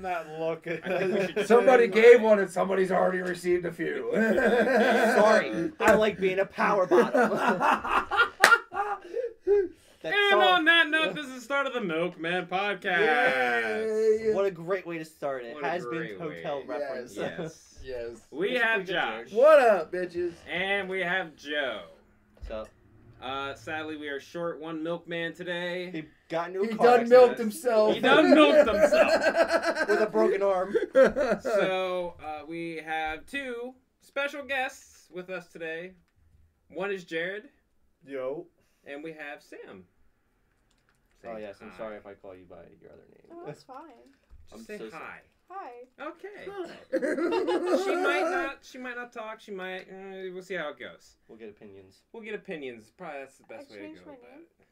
him that look. I think we should- Somebody gave one and somebody's already received a few. Sorry, I like being a power bottom. And so- on that note, this is the start of the Milkman podcast. Yay. What a great way to start it. What Hazbin Hotel way. reference. Yes. Yes. We It's have pretty Josh. What up, bitches? And we have Joe. So Uh, sadly, we are short one milkman today. he got into a He car done accident milked himself. He done milked himself. with a broken arm. So uh, we have two special guests with us today. One is Jared, Yo. and we have Sam. Oh Say yes, I'm hi. sorry if I call you by your other name. Oh, that's fine. Just I'm say so sorry. Hi. Hi. Okay. she might not. She might not talk. She might. Uh, we'll see how it goes. We'll get opinions. We'll get opinions. Probably that's the best I way to go my about name. it.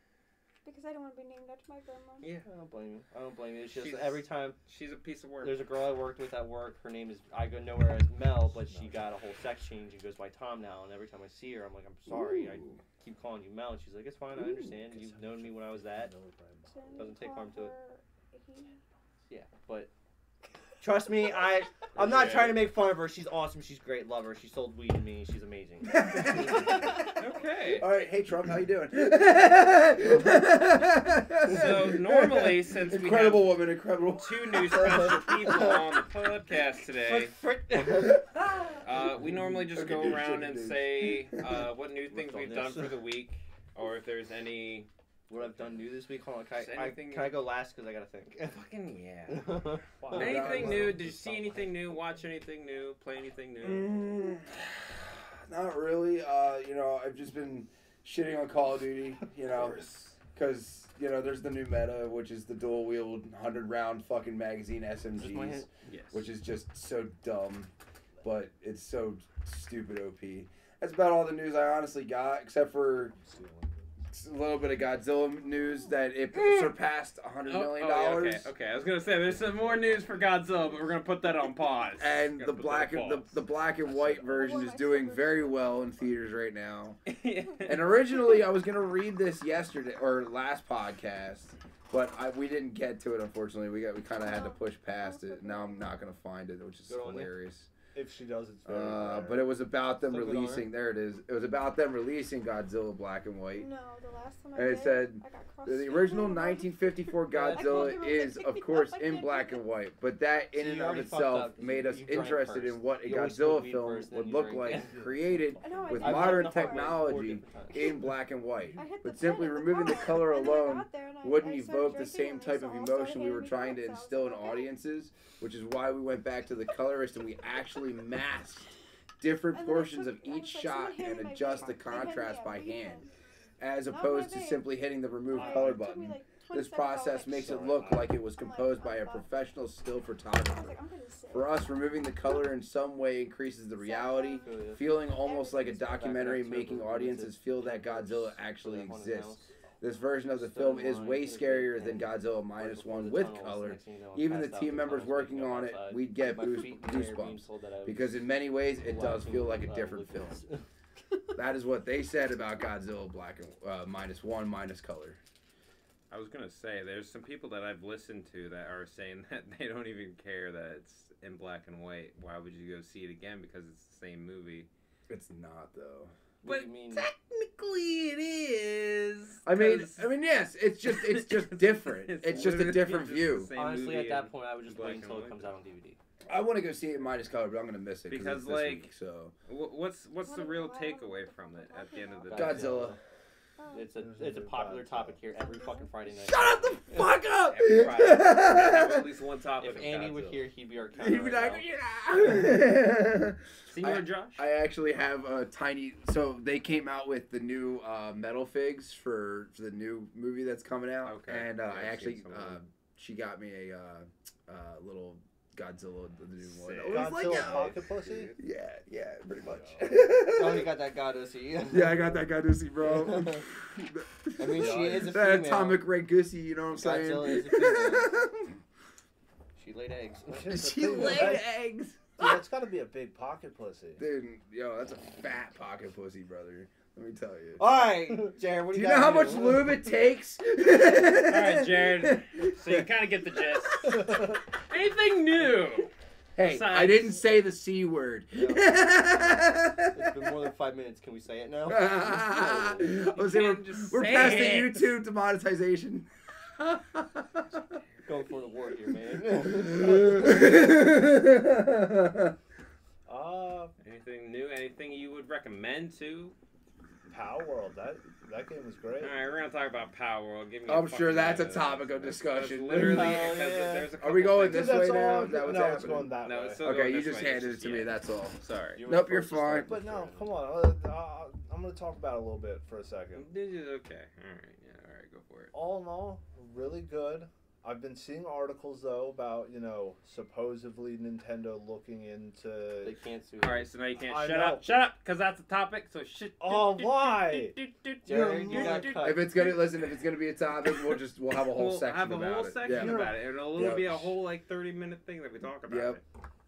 Because I don't want to be named after my grandma. Yeah, I don't blame you. I don't blame you. It's just She's- every time she's a piece of work. there's a girl I worked with at work. Her name is I go nowhere as Mel, but she got a whole sex change and goes by Tom now. And every time I see her, I'm like, I'm sorry. I keep calling you Mel. And she's like, it's fine. I Ooh. understand. You've known me when I was that. Doesn't take harm to it. he. Yeah, but trust me, I I'm not Yeah. trying to make fun of her. She's awesome. She's great. Love her. She sold weed to me. She's amazing. Okay. All right, hey Trump, how you doing? So normally, since we incredible woman, incredible. have two new special people on the podcast today, uh, we normally just Okay, go dude, around and it, dude. say uh, what new things Worked we've done this. for the week, or if there's any. What I've done new this week. Hold on, can I, I, can I go last because I gotta think. Fucking yeah. Wow. Anything new? Did you see anything new? Watch anything new? Play anything new? Mm, not really. Uh, you know, I've just been shitting on Call of Duty. You know, because you know, there's the new meta, which is the dual wield hundred round fucking magazine SMGs, hand. Yes. which is just so dumb, but it's so stupid OP. That's about all the news I honestly got, except for a little bit of Godzilla news that it surpassed a hundred Oh, million oh, yeah, dollars. okay, okay. I was gonna say there's some more news for Godzilla, but we're gonna put that on pause. And the black and the, the black and white version is doing very well in theaters right now. Yeah. And originally, I was gonna read this yesterday or last podcast, but I, we didn't get to it. Unfortunately, we got we kind of had to push past it. Now I'm not gonna find it, which is Good on you. hilarious. If she does, it's very Uh, but it was about them Still good on her. releasing. There it is. It was about them releasing Godzilla Black and White. No, the last time I And it did, said, I got The original 1954 Godzilla is, of of course, in black and white, but that in So and of itself up 'cause made you- us you interested in what a You Godzilla film first, would look drink. like, created I know, with I've modern enough already, four technology in black and white. But simply removing the color and then I alone got there and I- wouldn't evoke the same type of emotion we were trying to drinks. I was instill in audiences, which is why we went back to the colorist and we actually masked different And then I portions took- of each shot and adjust the vape. They handed me contrast by hand, as opposed to simply hitting the remove I- color it took me, button. like, This 20 seconds, I was process makes it look like it was composed by a professional still photographer. like, I'm gonna sit. For us, removing the color in some way increases the reality, feeling almost like a documentary making audiences feel that Godzilla actually exists. House, This version of the film is way scarier than Godzilla right minus before one with color. next thing you know, I'm Even the team members working on it, we'd get my boost- feet in the air, being goosebumps. told that I was Because in many ways, it does feel like a different film. That is what they said about Godzilla Black and uh, minus one minus color. I was gonna say there's some people that I've listened to that are saying that they don't even care that it's in black and white. Why would you go see it again? Because it's the same movie. It's not though. What do you mean? technically it is. I mean, I mean, yes, it's just it's just different. it's, just a different just view. Honestly, at that point, I would just black wait until it comes out on DVD. I want to go see it in minus color, but I'm gonna miss it Because, it's this like, week, so Wh- What's what's the real takeaway from it at the end of the day? Godzilla. Oh. It's a There's it's a a popular topic here every fucking Friday night. Shut up the fuck up! Every Friday. We have at least one topic. If of Andy would Godzilla. hear, he'd be our counter. You'd be right like, now. "Yeah." Senior I- Josh. I actually have a tiny. So they came out with the new uh, metal figs for, for the new movie that's coming out, Okay. and uh, Yeah, I I've actually some of uh, them. she got me a uh, uh, little Godzilla, the new one. Sick. Oh, I was like, Godzilla "Yeah." pocket pussy. Yeah, yeah, pretty much. Oh, you got that god yeah, I got that Godzilla, bro. I mean, she is a that female. atomic red goosey. You know what I'm saying? Godzilla is a female. She laid eggs. she laid eggs. Dude, that's got to be a big pocket pussy. Dude, yo, that's a fat pocket pussy, brother. Let me tell you. All right, Jared. What Do do you you know how gotta much lube it takes? All right, Jared. So you kind of get the gist. Anything new? Hey, I didn't say the c word. It's been more than five minutes. Can we say it now? I was You saying we're, we're say past it. the YouTube demonetization. Going for the war here, man. Uh, Anything new? Anything you would recommend to? Palworld. That that game was great. All right, we're gonna talk about Power World. Give me. I'm sure that's a topic of discussion. that's Literally, Oh, yeah. there's a Are we going this way all- now? Is that what's no, it's happening? going that No, way. Okay, going you just way, handed it to me. That's all. Sorry. You Nope, you're first to start fine. But no, come on. Uh, uh, I'm going to talk about it a little bit for a second. This is okay. All right. Yeah. All right. Go for it. All in all, really good. I've been seeing articles though about you know supposedly Nintendo looking into. They can't sue. All right. So now you can't I shut know. up. Shut up, because that's the topic. So shit. Oh, why? Jared, you got cut. If it's gonna listen, if it's gonna be a topic, we'll just we'll have a whole we'll section have a about whole it. section yeah. about it. It'll Yep. be a whole like 30 minute thing that we talk about. Yep.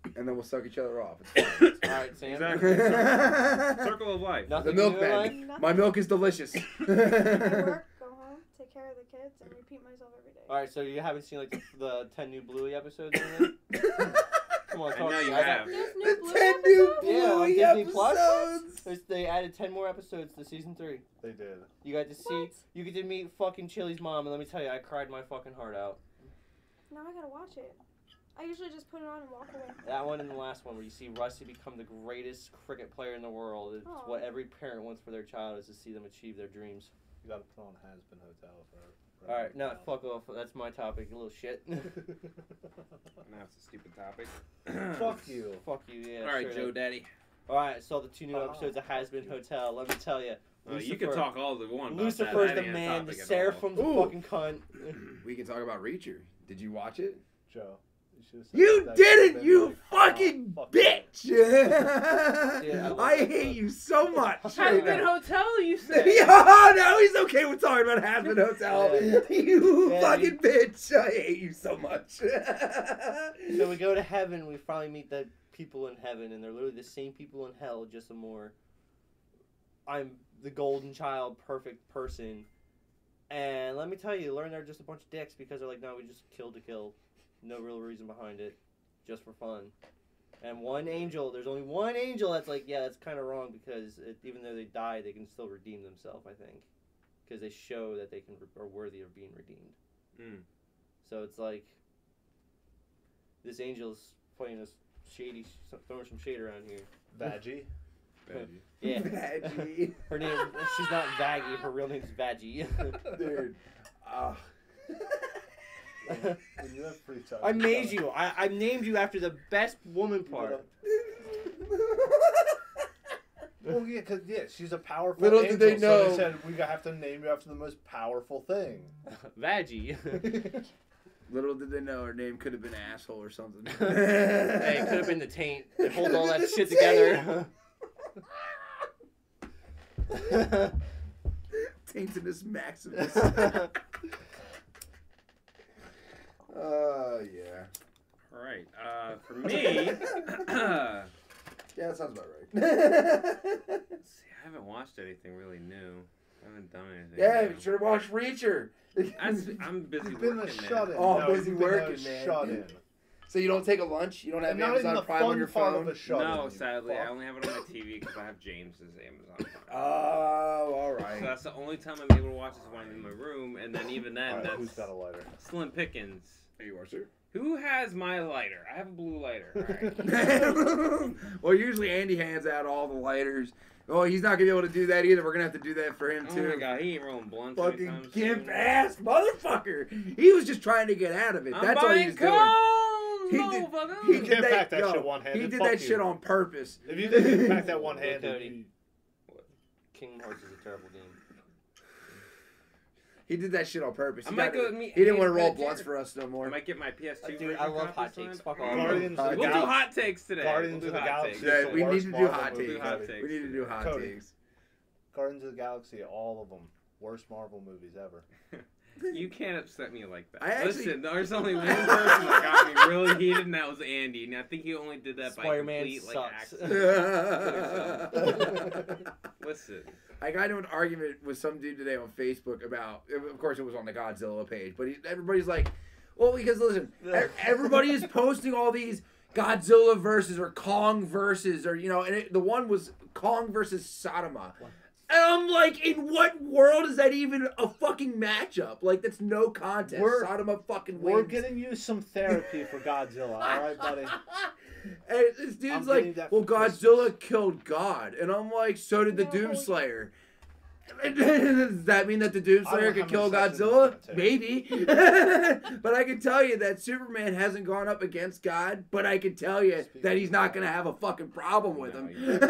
it. and then we'll suck each other off. It's All right, Sam. Exactly. fine. Circle of life. Nothing the new milk in your life? man. Nothing. My milk is delicious. I work, go home, take care of the kids, and repeat myself every day. All right, so you haven't seen like the, the ten new Bluey episodes or anything? Come on, I talk know to you me. I got- have. There's the new Blue ten new episodes? Yeah, on Bluey Disney Plus? episodes. There's- They added ten more episodes to season three. They did. You got to see. What? You get to meet fucking Chilli's mom, and let me tell you, I cried my fucking heart out. Now I gotta watch it. I usually just put it on and walk away. That one and the last one, where you see Rusty become the greatest cricket player in the world. It's Aw. what every parent wants for their child is to see them achieve their dreams. You got to put on Hazbin Hotel for. for All right, now fuck off. That's my topic. You little shit. Now it's a stupid topic. Fuck you. fuck you. Yeah. All right, straight Joe up. Daddy. All right, I saw the two new Ah, episodes of Hazbin Hotel. Let me tell you, Oh, you can talk all the one. about Lucifer's the That ain't a man. The topic at all. seraphim's a Ooh. fucking cunt. We can talk about Reacher. Did you watch it? Joe. You, You didn't, you like, fucking oh, fuck bitch! Yeah, I I hate clip. you so much. Has Has been been hotel, you said. yeah, no, he's okay with talking about Hazbin Hotel. Yeah. You Yeah, fucking bitch. I hate you so much. So we go to heaven. We finally meet the people in heaven, and they're literally the same people in hell, just a more. I'm the golden child, perfect person, and let me tell you, learn they're just a bunch of dicks because they're like, no, we just kill to kill, no real reason behind it, just for fun. And one angel, there's only one angel that's like, yeah, that's kind of wrong because it, even though they die, they can still redeem themselves. I think, because they show that they can are worthy of being redeemed. Mm. So it's like this angel's playing this shady, throwing some shade around here. Vaggie. Yeah, Vaggie. her name. She's not Vaggie. Her real name's Vaggie. Dude. Ah. When you have free time. I made you. I, I named you after the best woman part. Well, yeah, cause yeah, she's a powerful. Little angel, did they So know- they said we have to name you after the most powerful thing. Vaggie. Little did they know her name could have been asshole or something. hey, it could have been the taint. It holds all that The shit taint. together. Taintinus Maximus. Oh yeah. All right. Uh, for me, Yeah, that sounds about right. see, I haven't watched anything really new. I haven't done anything. yeah, new. you should have watched Reacher. I'm busy You've been a working, shut man. in. Oh, no, busy you've been a working, man. Shut in. So you don't take a lunch? You don't have not even Amazon the Prime fun on your part phone? of a shut no, in. sadly, I only have it on my TV because I have James's Amazon. Prime. Oh, all right. So that's the only time I'm able to watch is when I'm in my room, and then even then, Alright, that's who's got a lighter? slim pickings. There you are, sir. Who has my lighter? I have a blue lighter. All right. well, usually Andy hands out all the lighters. Oh, he's not gonna be able to do that either. We're gonna have to do that for him oh too. my god, he ain't rolling blunts Fucking anytime gimp ass motherfucker. He was just trying to get out of it. I'm That's all he buying was doing. Cones, He did- motherfucker. He You did can't that, pack that yo, shit one-handed. He did Fuck that you. shit on purpose. If you didn't pack that one handed, Cody. Kingdom Hearts is a terrible game. He did that shit on purpose. I He, might go meet he didn't want to roll blunts for us no more. I might get my PS2 Dude, I love hot takes. Fuck off. Guardians Uh, of We'll do hot takes today. Guardians we'll of the Galaxy. Yeah, we need to do hot takes. Hot ever. takes. We need to do hot takes. Guardians of the Galaxy, all of them, worst Marvel movies ever. You can't upset me like that. I actually- Listen, there's only one person that got me really heated, and that was Andy. And I think he only did that by Spider-Man complete like sucks. accident. Listen, I got into an argument with some dude today on Facebook about. Of course, it was on the Godzilla page, but he, everybody's like, "Well, because listen, everybody is posting all these Godzilla versus or Kong versus or you know, and it, the one was Kong versus Saitama." And I'm like, in what world is that even a fucking matchup? Like, that's no contest. We're- Saitama fucking We're getting you some therapy for Godzilla, all right, buddy? And this dude's I'm like, well, for Godzilla killed God. And I'm like, so did the No. Doomslayer. Does that mean that the I don't Doomslayer could kill Godzilla? Maybe. but I can tell you that Superman hasn't gone up against God, but I can tell you that he's not going to have a fucking problem with No, him.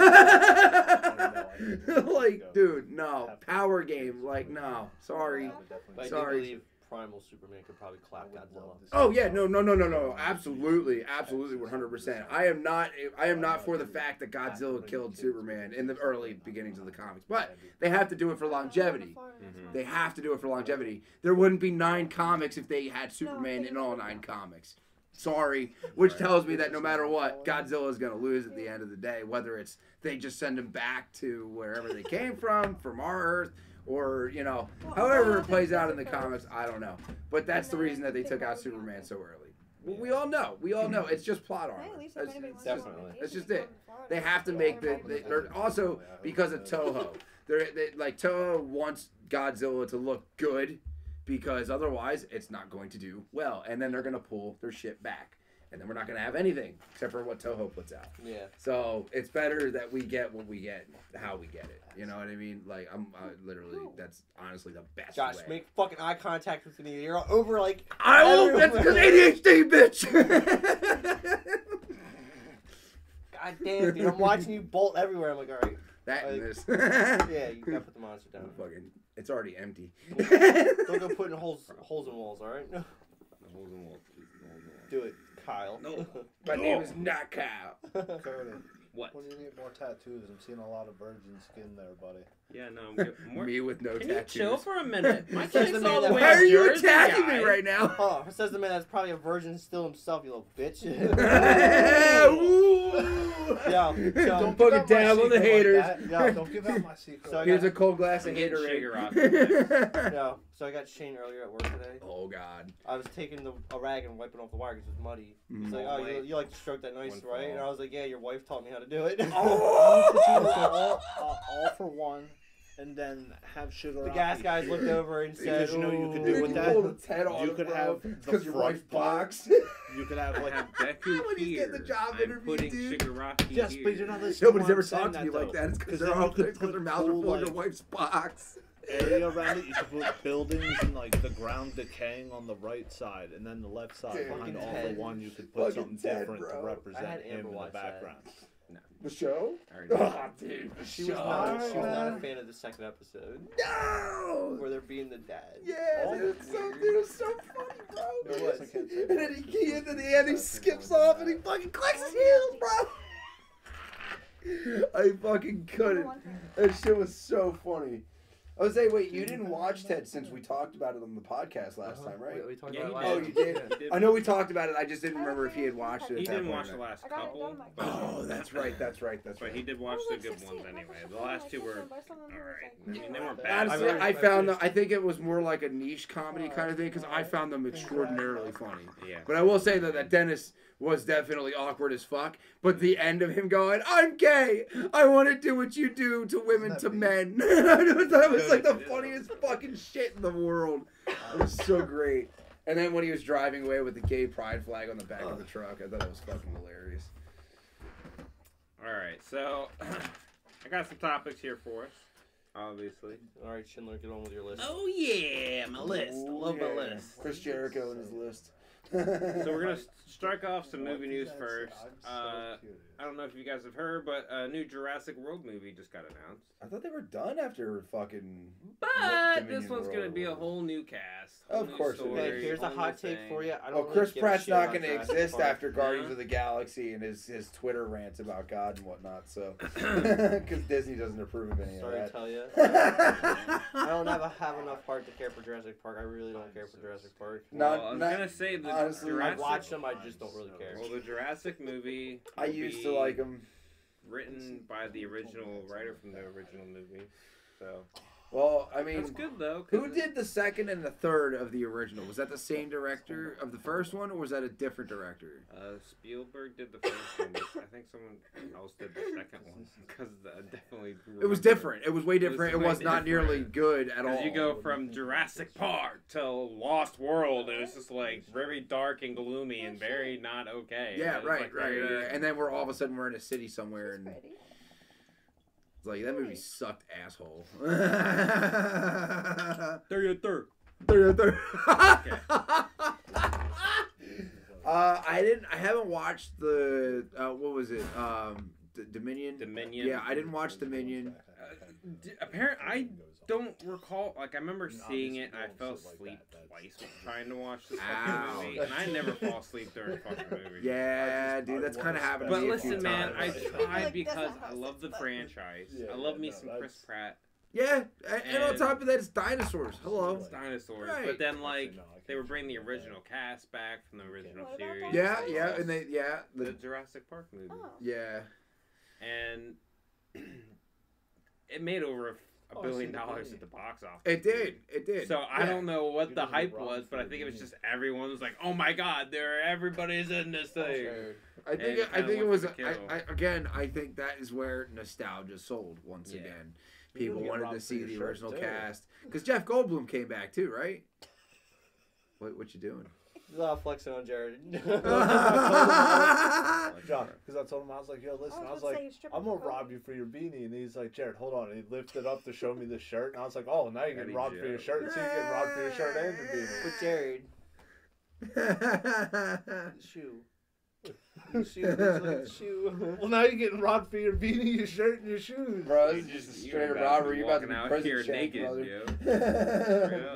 like, dude, no. Power game. Like, no. Sorry. But I Sorry. Do believe Primal Superman could probably clap Godzilla. Oh yeah, no, no, no, no, no, absolutely, absolutely, one hundred percent. I am not, I am not for the fact that Godzilla killed Superman in the early beginnings of the comics, but they have to do it for longevity. Mhm. They have to do it for longevity. There wouldn't be nine comics if they had Superman in all nine comics. Sorry, which tells me that no matter what, Godzilla is going to lose at the end of the day. Whether it's they just send him back to wherever they came from, from our Earth, or you know, however it plays out in the comics, I don't know. But that's the reason that they took out Superman so early. Well, we all know. We all know. It's just plot armor. That's, Definitely. That's just it. They have to make the. They, they're also because of Toho. They're they, like Toho wants Godzilla to look good because otherwise it's not going to do well, and then they're gonna pull their shit back, and then we're not gonna have anything except for what Toho puts out. Yeah. So it's better that we get what we get, how we get it. You know what I mean? Like I'm I literally that's honestly the best Josh, way. make fucking eye contact with me. You're over like. I will. That's because ADHD, bitch. God damn, dude. I'm watching you bolt everywhere. I'm like, all right. that and this. Yeah, you gotta put the monster down. Fucking, it's already empty. Don't go putting holes holes in walls, all right? The holes in the wall. the holes in the wall. Do it, Kyle. No. My name is not Kyle. Cody, What? when you get more tattoos, I'm seeing a lot of virgin skin there, buddy. Yeah, no. I'm good. More, Me with no can you tattoos. chill for a minute? My Says kid's the man all the way Why are you Jersey, attacking guy. me right now? Oh, says the man that's probably a virgin still himself, you little bitch. Ooh. Yeah, so- Don't fucking give out my down on the secret like haters. Yeah, don't give out my secret. So I Here's got- a cold glass of I'm getting Gatorade. Shigaraki no, so I got Shane earlier at work today. oh God. I was taking the, a rag and wiping off the wire because it was muddy. He's Mm. like, Oh, oh, you, you like to stroke that nice, One right? And I was like, yeah, your wife taught me how to do it. all, all, all for one, and then have sugar. the gas guys looked over and said, Because you know you could "Ooh." do with that. Its head off, You could bro. have It's the 'cause your front wife's box. You could have like. have Deku When he's getting the job I'm interview, putting dude. Shigaraki Yes, here. but you're not listening. Nobody's ever talked to me that, like that. It's because they're all because their mouths are full, full of your wife's box. area around it. You could put buildings and like the ground decaying on the right side, and then the left side Dude, behind fucking all Ted. for one. You could put Fucking something Ted, different bro. to represent him in the watch that. background. The show? I already did. Oh, ah, dude. The She was, not, she was not a fan of the second episode No! where they're being the dad. Yeah, Oh, dude, it's so, dude, it was so funny, bro. It was. And then he, he, and then the end, he skips off and he fucking clicks his heels, bro. I fucking couldn't. That shit was so funny. I was saying, wait, you didn't watch Ted since we talked about it on the podcast last Uh-huh. time, right? We, we talked Yeah, about it Oh, you did? I know we talked about it. I just didn't remember if he had watched it. He at that didn't point watch the last I got it couple. done by but- Oh, that's right. That's right. That's But right. he did watch the good ones anyway. The last two were alright. I mean, they weren't bad. Honestly, I I found them. I think it was more like a niche comedy Oh, kind of thing because I found them extraordinarily funny. Yeah. But I will say that that Dennis was definitely awkward as fuck. But the end of him going, "I'm gay. I want to do what you do to women to men." that was like the funniest fucking shit in the world. It was so great. And then when he was driving away with the gay pride flag on the back of the truck, I thought it was fucking hilarious. All right, so I got some topics here for us. Obviously. All right, Schindler, get on with your list. Oh yeah, my list. I oh, love my list. Chris Jericho and his list. So we're gonna s- strike off some movie news first. Uh, I don't know if you guys have heard, but a new Jurassic World movie just got announced. I thought they were done after fucking. But this one's gonna be a whole new cast. whole Of new course story, Hey, here's a hot new take thing. for you. I don't Oh, really Chris Pratt's not going to exist Park. after Guardians Yeah. of the Galaxy and his, his Twitter rants about God and whatnot. So, because Disney doesn't approve of any Sorry to tell you. I don't have, a, have enough heart to care for Jurassic Park. I really don't care for Jurassic Park. Not- well, I'm not- gonna say the honestly, I've Jurassic. watched them. I just don't really care. Well, the Jurassic movie. I used be to like them. written by the original writer from the original movie. So Well, I mean, that's good though. 'cause who it- did the second and the third of the original? Was that the same director of the first one, or was that a different director? Uh, Spielberg did the first one, I think someone else did the second one because I definitely. It was different. It was way It was different. It was, not nearly good at all. You go from Jurassic Park to Lost World, and it's just like very dark and gloomy and very not okay. yeah, right, like, right, very- right, And then we're all of a sudden we're in a city somewhere, and pretty. It's like that movie sucked, asshole. There you third. There, there. Uh, I didn't. I haven't watched the. Uh, what was it? Um, D- Dominion. Dominion. Yeah, I didn't watch Dominion. D- apparent, I don't recall. Like I remember And seeing it, and I fell don't like asleep that, twice trying to watch this fucking movie, and I never fall asleep during fucking movies. Yeah, just- dude, that's kind of happened. But to me a listen, few man, I tried because I love the franchise. Yeah, I love yeah, me no, some Chris Pratt. Yeah, and, and on top of that, it's dinosaurs. Hello. It's dinosaurs. Right. But then, like, No, they were bringing the remember that. original cast back from the original What series. Yeah, yeah, and they, yeah, The the, Jurassic Park movie. Oh. yeah. And it made over a, a Oh, I billion dollars at the box office. It did, it did. So I don't know what You the hype rob was, but I think it was just everyone was like, "Oh my God, there everybody's in this thing." I think it, I think it was I. I, again. I think that is where nostalgia sold once Yeah. again. People wanted to see the original too. cast because Jeff Goldblum came back too, right? What what you doing? There's a lot flexing on Jared. John, because I told him I was like, "Yo, listen," oh, I was about to like, say, you're stripping "I'm gonna rob you for your beanie," and he's like, "Jared, hold on," and he lifted up to show me the shirt, and I was like, "Oh, now you're getting Eddie robbed for your shirt, so you're getting robbed for your shirt and your beanie." But Jared, shoe. Shoe. Look shoe. Well, now you're getting robbed for your beanie, your shirt, and your shoes. Bro, You this is just- straight about robbery. be You about to walking be out prison here checked, naked, brother. Yeah.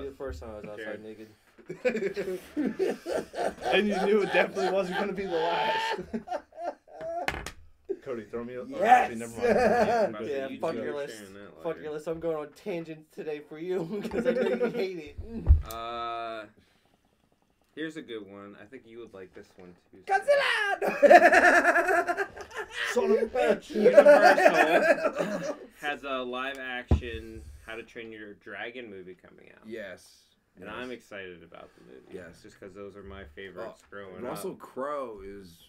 Be the first time I was outside Jared. naked. and you knew it definitely wasn't going to be the last. Cody, throw me a. oh, Yes! actually, never mind. About Yeah, YouTube fuck your list. Fuck your list. I'm going on tangents today for you because I know you hate it. Uh, here's a good one. I think you would like this one too. Godzilla! Son of a bitch. Universal has a live action How to Train Your Dragon movie coming out. Yes. And yes. I'm excited about the movie. Yes. Just because those are my favorites growing Russell up. Russell Crowe is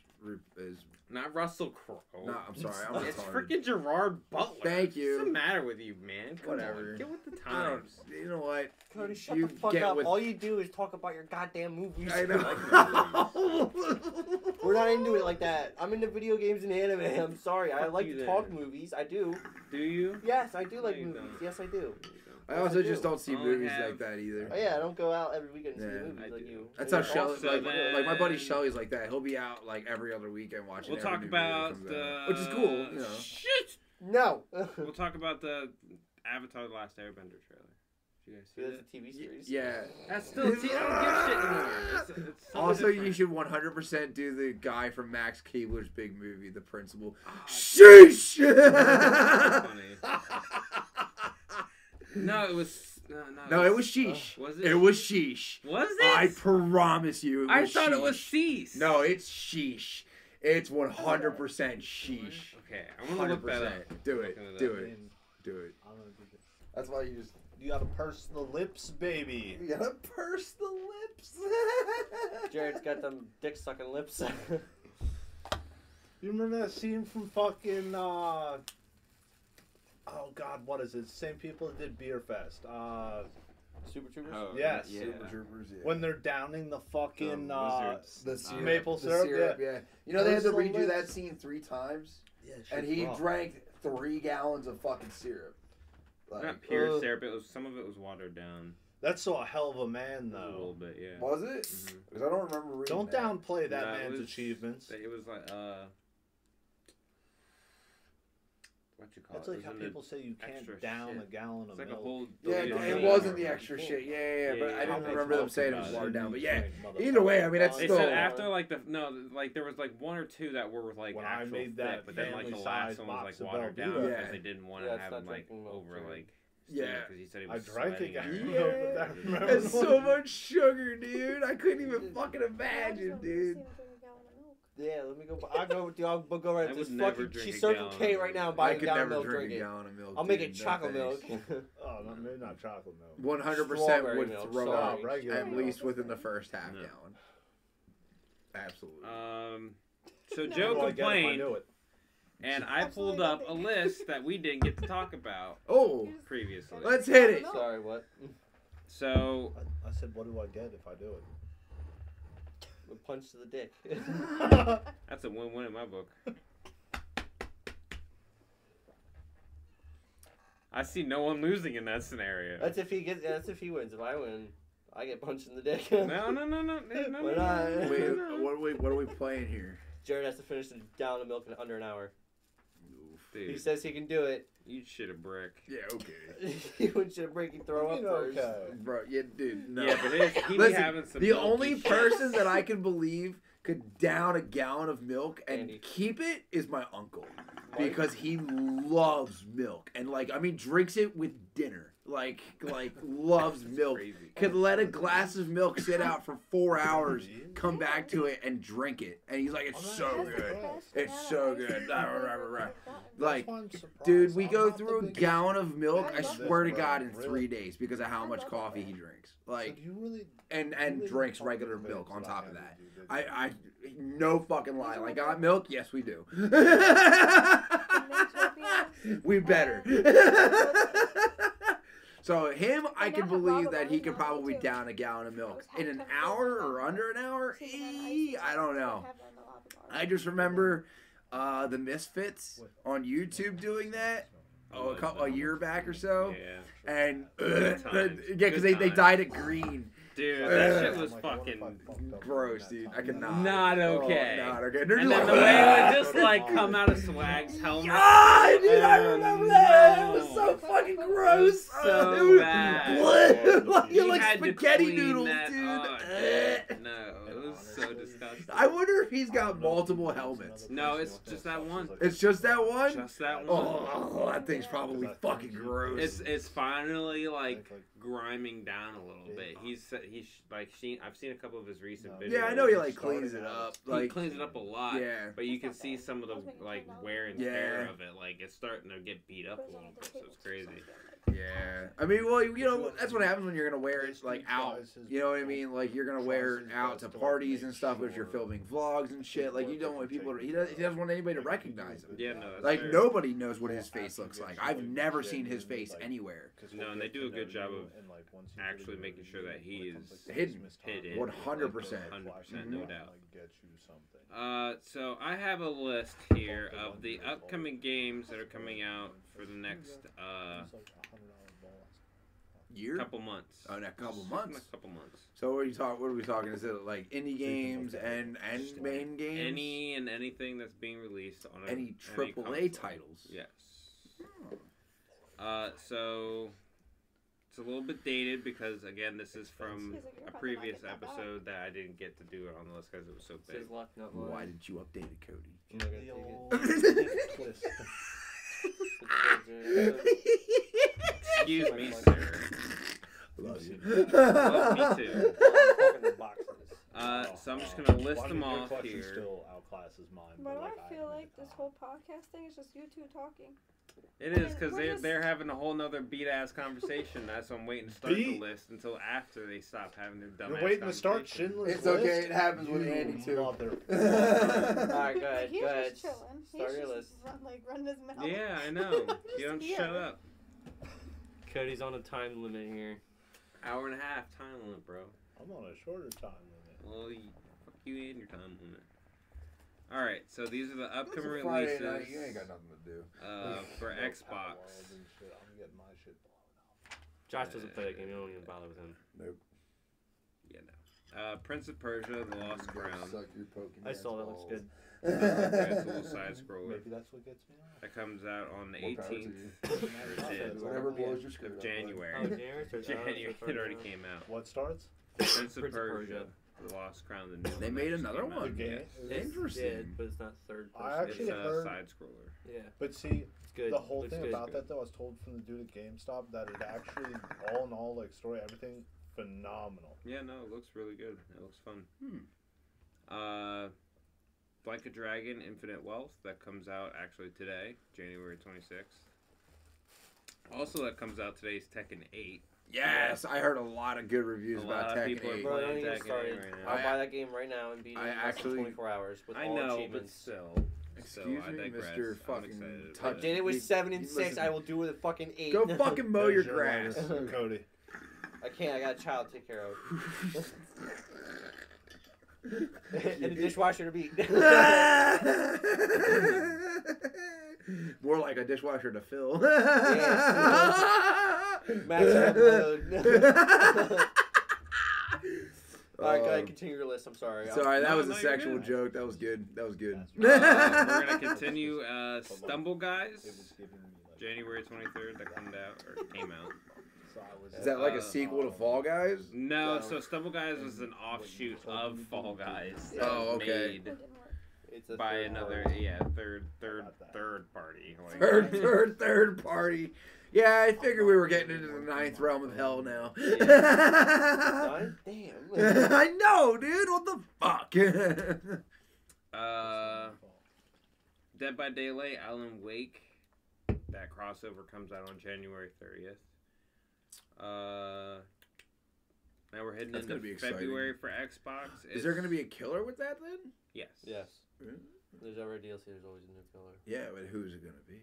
is. Not Russell Crowe. No, I'm sorry. I'm it's freaking Gerard Butler. Thank you. What's the matter with you, man? Come Whatever. On, get with the times. You know what? Cody, shut You the fuck get up. with- All you do is talk about your goddamn movies. I know. We're not into it like that. I'm into video games and anime. I'm sorry. I like to talk movies. I do. Do you? Yes, I do like No, movies. don't. Yes, I do. I also I just do. don't see Only movies have- like that either. Oh, yeah, I don't go out every weekend and see Yeah, movies I like do. you. That's how you're Shelly, also- So like, like my buddy then- Shelly's like that. He'll be out like every other weekend watching. We'll every talk new movie that about comes the. out. which is cool. You know. Shit. No. We'll talk about the Avatar: The Last Airbender trailer. Did you guys see That's that? a TV series. Yeah. That's still. I don't give a shit anymore. It's, it's something Also, you different. should 100% do the guy from Max Keebler's big movie, The Principal. Ah, Sheesh! funny. No, it was. No, no, no, it was Sheesh. Was it? It was Sheesh. Was it? I promise you. It I was thought it was sheesh. cease. No, it's Sheesh. It's 100% Sheesh. Okay, I'm gonna look that up. 100%. Do it. Looking it Do it. Do it. I'm do this. That's why you just. You gotta purse the lips, baby. You gotta purse the lips. Jared's got them dick sucking lips. You remember that scene from fucking uh Oh god, what is it? Same people that did Beer Fest. Uh Super Troopers. Oh, Yes. Yeah. Super Troopers, yeah. when they're downing the fucking The uh the syrup, maple the syrup, yeah. You know they had to redo that scene three times, yeah, and he rough. drank three gallons of fucking syrup. Like, Not pure Uh, syrup. It was some of it was watered down That's so a hell of a man though. a little bit. Yeah. was it? Mhm. Because I don't remember reading. Don't that. downplay that No, man's was- achievements. It was like uh. What you call That's it? like It how was in the- people say you can't down shit. a gallon of It's like a milk. whole. Yeah, it, it wasn't the extra shit. Yeah, yeah, yeah. But Yeah, I yeah, didn't remember them saying it was watered down. But yeah, either way, I mean that's They still. said after like the no, like there was like one or two that were like When I actual made thick, but then like the last one was like watered down Velveeta. Yeah. because they didn't want to it's have not him like over like. Yeah. because he said he I was drank sweating it, Yeah. But that- remember It's so much sugar, dude. I couldn't even fucking imagine, dude. Yeah, let me go. bu- I'll go with you. I'll go right I to this would never fucking. drink She's a Circle gallon K of right now. milk. Buy I a could gallon never milk, drink drink a it. gallon of milk. I'll make dude. it No chocolate milk. thanks. Oh, no, maybe not chocolate milk. One hundred percent Strawberry would milk, throw sorry. up Regular at milk. least within the first half No. gallon. Absolutely. Um, so No. Joe What do I get if I complained, knew it? and I pulled up a list that we didn't get to talk about oh, previously. let's hit it. Sorry, what? So I, I said, what do I get if I do it? A punch to the dick. that's a win-win in my book. I see no one losing in that scenario. That's if he gets. That's if he wins. If I win, I get punched in the dick. No, no, no, no, no, no, no, no, Wait, what are we what are we playing here? Jared has to finish a gallon of milk in under an hour. He says he can do it. you shit a brick. Yeah, okay. he went to break and throw up You know, first. okay. Bro, yeah, dude. No. Yeah, but his, he be having some the milky only person that I can believe could down a gallon of milk and Andy. keep it is my uncle Why? because he loves milk and like I mean drinks it with dinner like like loves milk oh crazy. could let a glass of milk sit out for four hours come back to it and drink it and he's like it's so good It's so good. cream Rah, I've rah, ever rah, rah. gotten. Like, That's why I'm surprised. dude we go through a gallon of milk I I swear to God in three days because of how much coffee he drinks like do you really, and and drinks regular milk on top of that to do, did I. I no fucking lie. Like got milk? Yes, we do. we better. So him, I And can believe that he bars could probably too. down a gallon of milk in an hour or under an hour. See, I used to I don't know. them in the lava bars. I just remember uh, the Misfits on YouTube doing that oh, a couple a year back or so, Yeah. and Good yeah, because they, they times. dyed it green. Dude, that shit was like, I wonder if I fucking Gross, dude. I could not. Not Oh, okay. not okay. They're And then like, the way it would just like come out of Swag's helmet. Ah, dude, I Oh, remember that. It was so fucking gross. so Oh, it was bad. bleh. like, you like had to spaghetti noodles, that- dude. oh, Eh. dude. No, it was so disgusting. I wonder if he's got multiple helmets. No, it's just that one. It's just that one. Just that oh, one. Oh, that thing's probably fucking gross. It's it's finally like griming down a little bit. He's uh, he's like seen I've seen a couple of his recent videos. yeah, I know he like cleans it up. He Like, cleans it up a lot. yeah. But you can see some of the like wear and Yeah. tear of it. Like it's starting to get beat up a little bit. So it's crazy. Yeah, I mean, well, you know, that's what happens when you're gonna wear it like out. You know what I mean? Like you're gonna wear it out to parties and stuff if you're filming vlogs and shit. Like you don't want people. To, he doesn't. He doesn't want anybody to recognize him. Yeah, no. That's Like fair. nobody knows what his face looks like. I've never seen his face anywhere. No, and they do a good job of actually making sure that he is Hidden. hidden. 100%. 100%, no doubt. Get you something. Uh, so I have a list here of the upcoming games that are coming out for the next uh It's like a hundred dollar ball. Year? couple months. Oh, next couple months. Next couple months. So what are you talking? What are we talking? Is it like indie games and and main games? Any and anything that's being released on a, Any triple A console. titles? Yes. Uh, so it's a little bit dated because again, this is from He's like, "You're a previous like it, not bad." episode that I didn't get to do it on the list because it was so big. his luck, not. Why did you update it, Cody? I'm not gonna take it. Excuse me, sir. Love you. Love me too. Uh, Oh, so I'm just oh. gonna list them off collection here. Still outclasses mine. Why but, do like, I feel have like this whole podcast thing is just you two talking? It is because they're just- they're having a whole nother beat ass conversation. That's why I'm waiting to start Beat? the list until after they stop having their dumb. You're waiting to start Schindler's It's okay, List? it happens with Andy, too. mother- Alright, go ahead, He's go ahead. just chilling. He's your just list. Run, like running his mouth. Yeah, I know. You don't just shut up. Cody's on a time limit here. Hour and a half time limit, bro. I'm on a shorter time limit. Well, you, fuck you and your time limit. All right, so these are the upcoming a releases night, You ain't got nothing to do. uh, for No Xbox. Palworld and shit. I'm getting my shit blown up. Josh doesn't play that game. You don't even bother with him. Nope. Yeah, no. Uh, Prince of Persia: The Lost Crown. Suck your Pokemon I saw that looks good. Uh, it's a little side scroller. Maybe that's what gets me off. That comes out on the More 18th you. or it did, Whatever blows your skirt of. January. Oh, January? So- January. It already came out. What starts? Prince of Prince of Persia: Persia. The Lost Crown. The new They one made that just another came out. one? The game? Interesting. Yeah, but it's not third I actually It's a heard- side scroller. Yeah, But see, it's good. the whole Looks thing good. about that though, I was told from the dude at GameStop that it actually, all in all, like story, everything, phenomenal. Yeah, no, it looks really good. It looks fun. Hmm. Uh, Like a Dragon: Infinite Wealth that comes out actually today, January 26th. Also, that comes out today is Tekken 8. Yes, I heard a lot of good reviews lot about of Tekken people are 8. Bro, don't playing even start it. right I'll now. buy that game right now and beat it in less actually- than 24 hours with I all know, but achievements. still. Excuse so me. Mr. Fucking excited Touch- I about did it with seven and six. I will do it with fucking eight. Go fucking mow your grass. Cody. I can't. I got a child to take care of. and a dishwasher to beat. More like a dishwasher to fill. Max upload. All right, go ahead. Um, Continue your list. I'm sorry. Sorry, that No, was no, a sexual good. joke. That was good. That was good. That's Uh, we're gonna continue. Uh, Stumble Guys, It was giving me like. January 23rd. That came out or came out. So I was, Is that like Uh, a sequel to Fall Guys? No, No. so Stumble Guys was an offshoot of Fall Guys. Oh, okay. Made by third another, party. yeah, third, third, third party. Like, Third, third, third party. Yeah, I figured we were getting into the ninth realm of hell now. Nine? Damn. I know, dude. What the fuck? Uh, Dead by Daylight, Alan Wake. That crossover comes out on January 30th. Uh, now we're heading That's into gonna be exciting. February for Xbox. Is there gonna be a killer with that then? Yes. yes. There's already DLC. There's always a new killer. Yeah, but who's it gonna be?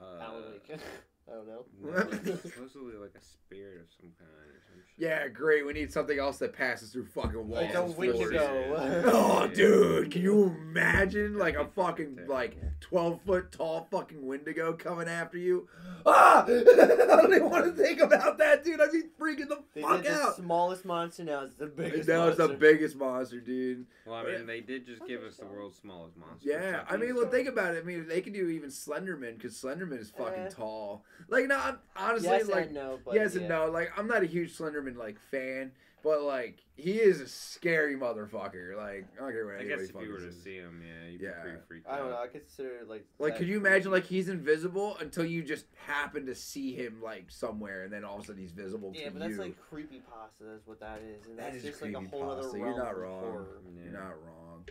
Uh, Alan Wake. I don't know. no, supposedly like a spirit of some kind or some shit. Yeah, great. We need something else that passes through fucking walls. Like a and week floors. ago. Oh, dude, can you imagine like a fucking like twelve foot tall fucking Wendigo coming after you? Ah! I don't even want to think about that, dude. I'd be freaking the They fuck did the smallest monster. Now it's the biggest. Now it's the monster. biggest monster, dude. Well, I mean, they did just give us the world's smallest monster. Yeah, I mean, well, think about it. I mean, they can do even Slenderman because Slenderman is fucking Eh. tall. Like, no, I'm- honestly, yes like, and no, but yes yeah. and no. Like, I'm not a huge Slenderman like fan, but like, he is a scary motherfucker. Like, I don't care what I anybody guess if you were to says. see him, yeah, you'd Yeah. be pretty freaked out. I don't know. I consider like. Like, that could you creepy. imagine like he's invisible until you just happen to see him like somewhere, and then all of a sudden he's visible Yeah, to but that's you? like creepy pasta. That's what that is, and That that's is just like a whole other realm You're not of wrong. horror. Yeah. You're not wrong.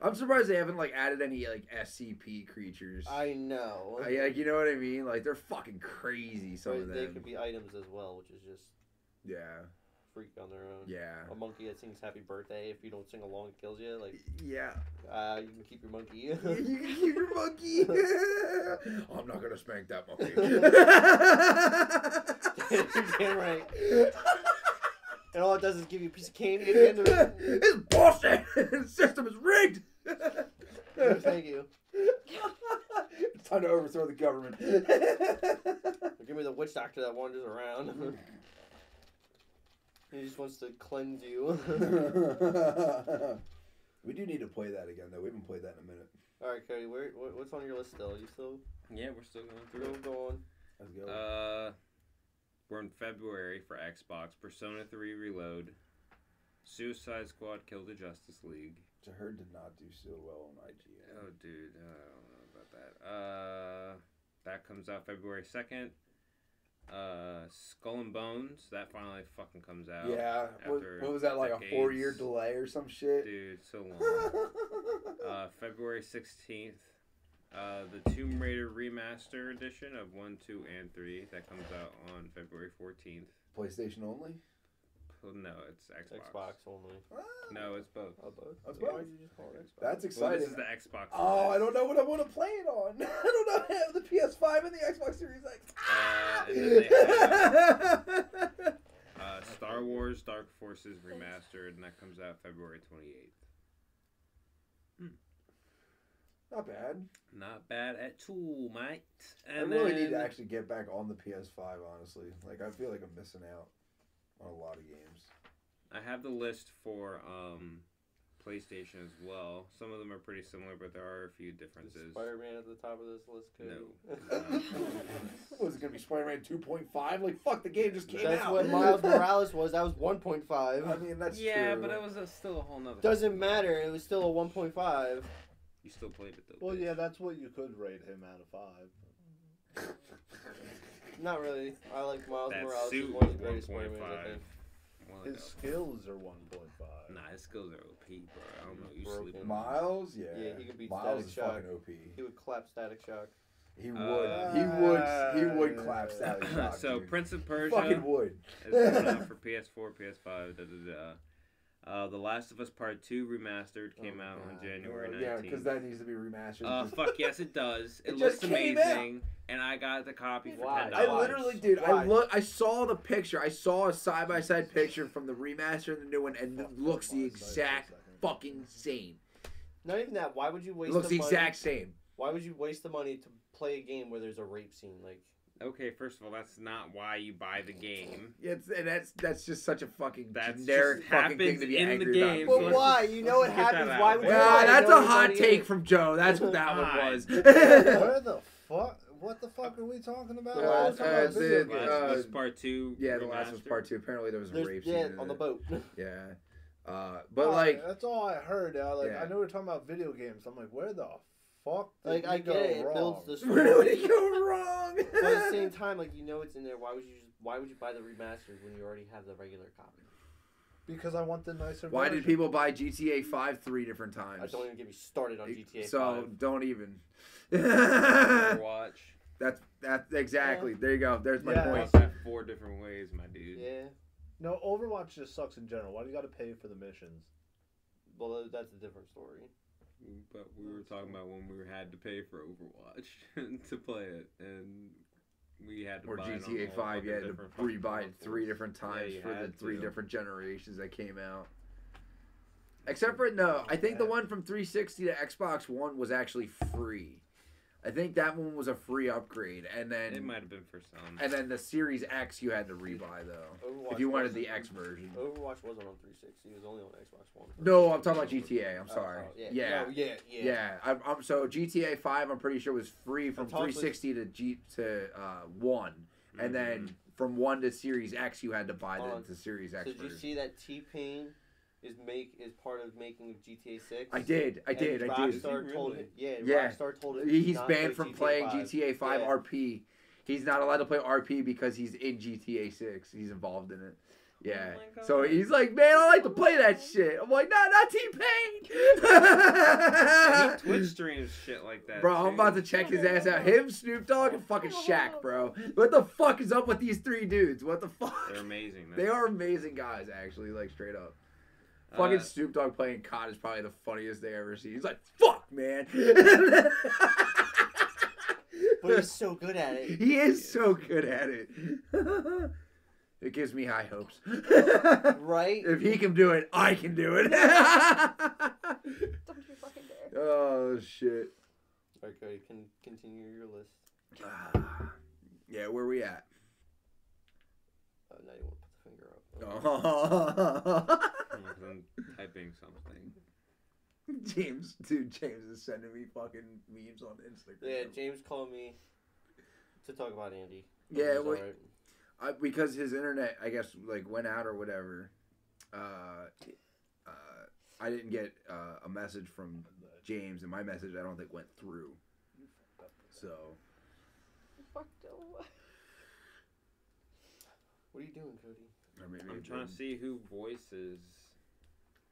I'm surprised they haven't like added any like SCP creatures. I know. I- like, you know what I mean? Like, they're fucking crazy. Some But of they could be items as well, which is just Yeah, freak on their own. yeah, A monkey that sings "Happy Birthday." If you don't sing along, it kills you. Like, yeah. uh, you can keep your monkey. you can keep your monkey. I'm not gonna spank that monkey. You're damn right. And all it does is give you a piece of candy at the end of it. it's bullshit. the system is rigged. No, thank you. it's time to overthrow the government. Give me the witch doctor that wanders around. he just wants to cleanse you. we do need to play that again, though. We haven't played that in a minute. all right, Cody. Where, what, what's on your list still? Are You still Yeah, we're still going go, through it. go on? Let's go. Uh, we're in February for Xbox. Persona 3 Reload. Suicide Squad Kill the Justice League. I heard did not do so well on IGN. Oh, dude, I don't know about that. Uh, that comes out February 2nd. Uh, Skull and Bones. That finally fucking comes out. yeah. What, after what was that, like a four year delay or some shit? Dude, so long. uh, February 16th. Uh, the Tomb Raider Remaster Edition of 1, 2, and 3. That comes out on February 14th. PlayStation only? Well, no, it's Xbox. Xbox only. No, it's both. Oh, both. That's Why both. did you just call it Xbox? That's Well, exciting. this is the Xbox. Oh, I don't know what I want to play it on. I don't know. I have the PS5 and the Xbox Series X. Uh, and then they Uh, Star Wars Dark Forces Remastered, and that comes out February 28th. Not bad. Not bad at all, mate. I really then, need to actually get back on the PS5, honestly. Like, I feel like I'm missing out on a lot of games. I have the list for um, PlayStation as well. Some of them are pretty similar, but there are a few differences. Spider Man at the top of this list. Cody. No. was it going to be Spider Man 2.5? Like, fuck, the game just came out. That's out. what Miles Morales was. That was 1.5. I mean, that's yeah, true. but it was a, still a whole nother. Doesn't matter. It was still a 1.5. You still played it though. Well, bitch. yeah, that's what you could rate him out of five. Not really. I like Miles That Morales. suit one of the greatest Spider-Mans, I 1.5. think. His ago. skills are 1.5. Nah, his skills are OP, bro. I don't know. You Broken. sleep. Miles, yeah. Yeah, he could beat Miles Static is Shock. fucking OP. He would clap Static Shock. He would. Uh, he would. He would clap Static Shock. so dude. Prince of Persia fucking would. is coming out for PS4, PS5. Da, da, da. Uh, the Last of Us Part Two remastered came Oh, out on God. January yeah, 19th. because that needs to be remastered. Uh, fuck yes, it does. It, It looks just came out. amazing, and I got the copy for Why? ten I literally, dude. Why? I look. I saw the picture. I saw a side by side picture from the remaster and the new one, and it looks the exact fucking same. Not even that. Why would you It waste looks the the money? exact same. Why would you waste the money to play a game where there's a rape scene? Like, Okay, first of all, that's not why you buy the game. It's and that's that's just such a fucking That's generic just fucking thing to be in the angry game, about. so but let's why? just- You know what let's get that happens. out. Why would you? Yeah, lie? that's You know a hot everybody take from Joe. That's what that one was. Where the fuck? What the fuck are we talking about? The We're last- talking uh, about video the- games. Last of uh, Us Part Two. yeah, the last was remastered. part two. Apparently there was a There's, rape scene. yeah, in on the it. boat. Yeah, uh, but Oh, like, that's all I heard. Uh, like Yeah. I know we're talking about video games. I'm like, where the fuck? Did Like, I go get it. It wrong? builds the where did it go wrong? but at the same time, like you know it's in there. Why would you? Just, why would you buy the remastered when you already have the regular copy? because I want the nicer. Why did people buy GTA Five three different times? I don't even get me started on GTA so 5. don't even. Overwatch. that's that's exactly. There you go. There's my Yeah. point. Lost that four different ways, my dude. Yeah. No, Overwatch just sucks in general. Why do you got to pay for the missions? Well, that's a different story. But we were talking about when we had to pay for Overwatch to play it, and we had to Or buy it on GTA all Five, fucking you had to different fucking rebuy it three different times you for the three to. different generations that came out. Except for no, I think the one from 360 to Xbox One was actually free. I think that one was a free upgrade, and then It might have been for some. and then the Series X you had to rebuy though, Overwatch if you wanted the X version. Overwatch wasn't on 360. It was only on Xbox One. No, I'm talking about GTA. I'm Oh, sorry. oh, yeah. yeah. No, yeah. Yeah. Yeah, I'm, I'm so GTA Five. I'm pretty sure was free from 360 to G to uh, one, and then from one to Series X, you had to buy the, the Series X So did you see that T Pain is make is part of making of GTA 6? I did, I And did, I did. Rockstar Is he told really? him. Yeah, Yeah. Rockstar told him He- He's banned play from playing 5. GTA 5 Yeah. RP. He's not allowed to play RP because he's in GTA 6. He's involved in it. Oh yeah. Oh so he's like, man, I like to play that oh shit. I'm like, nah, not T Pain. Twitch streams shit like that. Bro, I'm about to check his ass out. Him, Snoop Dogg, and fucking Shaq, bro. What the fuck is up with these three dudes? What the fuck? They're amazing. They are amazing guys, actually, like straight up. Fucking uh, Snoop Dogg playing COD is probably the funniest they ever see. He's like, fuck, man. but he's so good at it. He is yeah. so good at it. it gives me high hopes. right? If he can do it, I can do it. Don't you fucking dare. Oh, shit. Okay, can continue your list. yeah, where we at? Uh, 91. Oh. I'm typing something. James, dude, James is sending me fucking memes on Instagram. Yeah, James called me to talk about Andy. Yeah, It was. I, because his internet, I guess, like went out or whatever. Uh, uh, I didn't get uh, a message from James, and my message I don't think went through. So Fuck no. What are you doing, Cody? Or maybe I'm trying to didn't. see who voices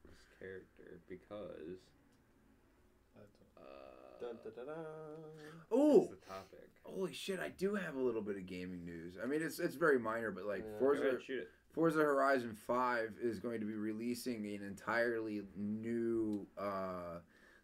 this character because uh, Dun, dun, dun, dun. Oh, the topic. holy shit! I do have a little bit of gaming news. I mean, it's it's very minor, but like Yeah. Go Forza ahead, shoot it. Forza Horizon 5 is going to be releasing an entirely new uh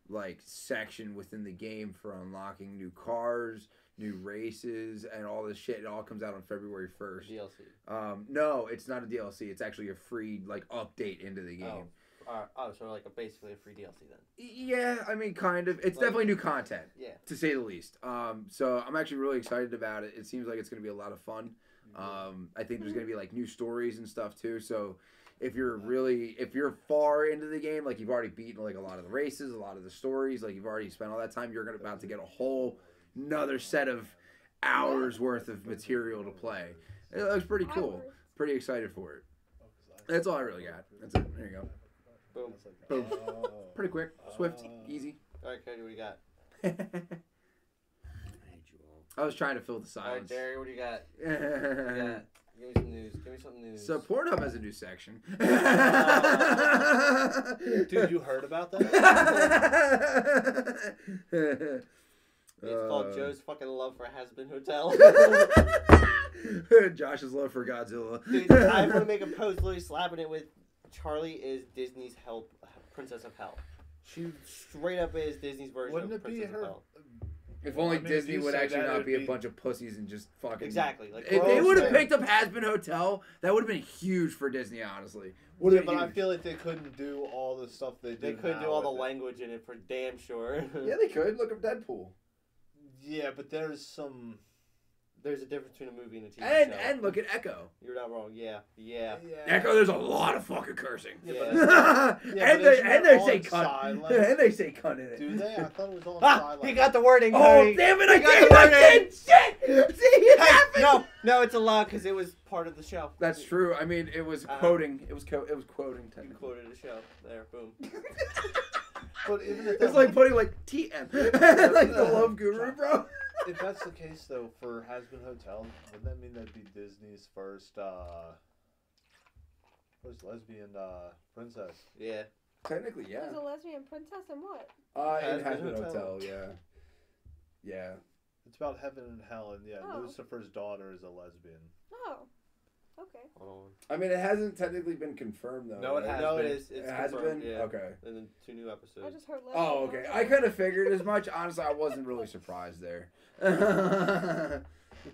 like section within the game for unlocking new cars, new races, and all this shit. It all comes out on February 1st. DLC. Um no, it's not a DLC. It's actually a free like update into the game. Oh, uh, oh, so like a, basically a free DLC then. Yeah, I mean kind of. It's Like- definitely new content Yeah. to say the least. Um so I'm actually really excited about it. It seems like it's going to be a lot of fun. Um, I think there's gonna be like new stories and stuff too. So if you're really if you're far into the game, like you've already beaten like a lot of the races, a lot of the stories, like you've already spent all that time, you're gonna about to get a whole another set of hours worth of material to play. It looks pretty cool. Pretty excited for it. That's all I really got. That's it. There you go. Boom. Boom. Pretty quick, uh, swift, easy. All right, Cody, what do you got? I hate you all. I was trying to fill the silence. All right, silence. Jerry, what do you got? What do you got? Give me some news. Give me some news. So Pornhub has a new section. Dude, you heard about that? it's called Uh, Joe's fucking love for Hazbin Hotel. Josh's love for Godzilla. Dude, I want to make a post literally slapping it with Charlie is Disney's help Princess of Hell. She straight up is Disney's version Wouldn't of it be Princess her? of Hell. If only I mean, Disney would actually that, not it'd be a be- bunch of pussies and just fucking. Exactly. Like If they would have man. picked up Hazbin Hotel, that would have been huge for Disney, honestly. Would Yeah, but been I feel like they couldn't do all the stuff they do. they could now do all the it. language in it for damn sure. Yeah, they could. Look at Deadpool. Yeah, but there's some. There's a difference between a movie and a TV And show. and look at Echo. You're not wrong. Yeah. Yeah. Echo, there's a lot of fucking cursing. Yeah, but- and they isn't and they say cunt. silent? and they say cunt in it. Do they? I thought it was on Ah, silent. he got the wording. Oh Cody. damn it! I got can't. the I wording. Shit. See, it Hey, happened. no, no, it's allowed because it was part of the show. That's true. I mean, it was Uh-huh. quoting. It was co- it was quoting. You quoted the show. There, boom. But even if It's like putting like TM, like the love guru, bro. If that's the case though, for Hazbin Hotel, wouldn't that mean that'd be Disney's first uh first lesbian uh princess? Yeah. Technically, yeah. There's a lesbian princess and what? Uh, it Hazbin has been Hotel. hotel, yeah. Yeah. It's about heaven and hell, and yeah, Oh. Lucifer's daughter is a lesbian. Oh. Okay. Hold I mean, it hasn't technically been confirmed though. No, it right? has No, it been. is. It's It has been. Yeah. Okay. And then two new episodes. I just heard lesbian. Oh, okay. I kind of figured as much. Honestly, I wasn't really surprised there. You're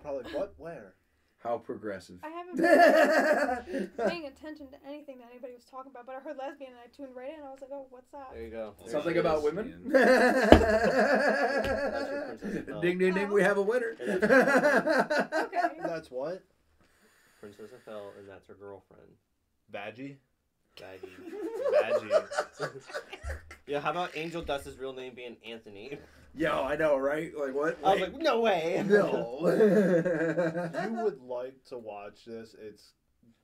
probably like, what? Where? How progressive. I haven't been paying attention to anything that anybody was talking about, but I heard lesbian and I tuned right in. and I was like, oh, what's that? There you go. There Something about women. your princess ding ding ding! We have a winner. Okay. That's what? Princess of Hell, and that's her girlfriend. Badgie? Baggy. Badgie. yeah, how about Angel Dust's real name being Anthony? Yo, I know, right? Like what? I was like, no way. no. you would like to watch this. It's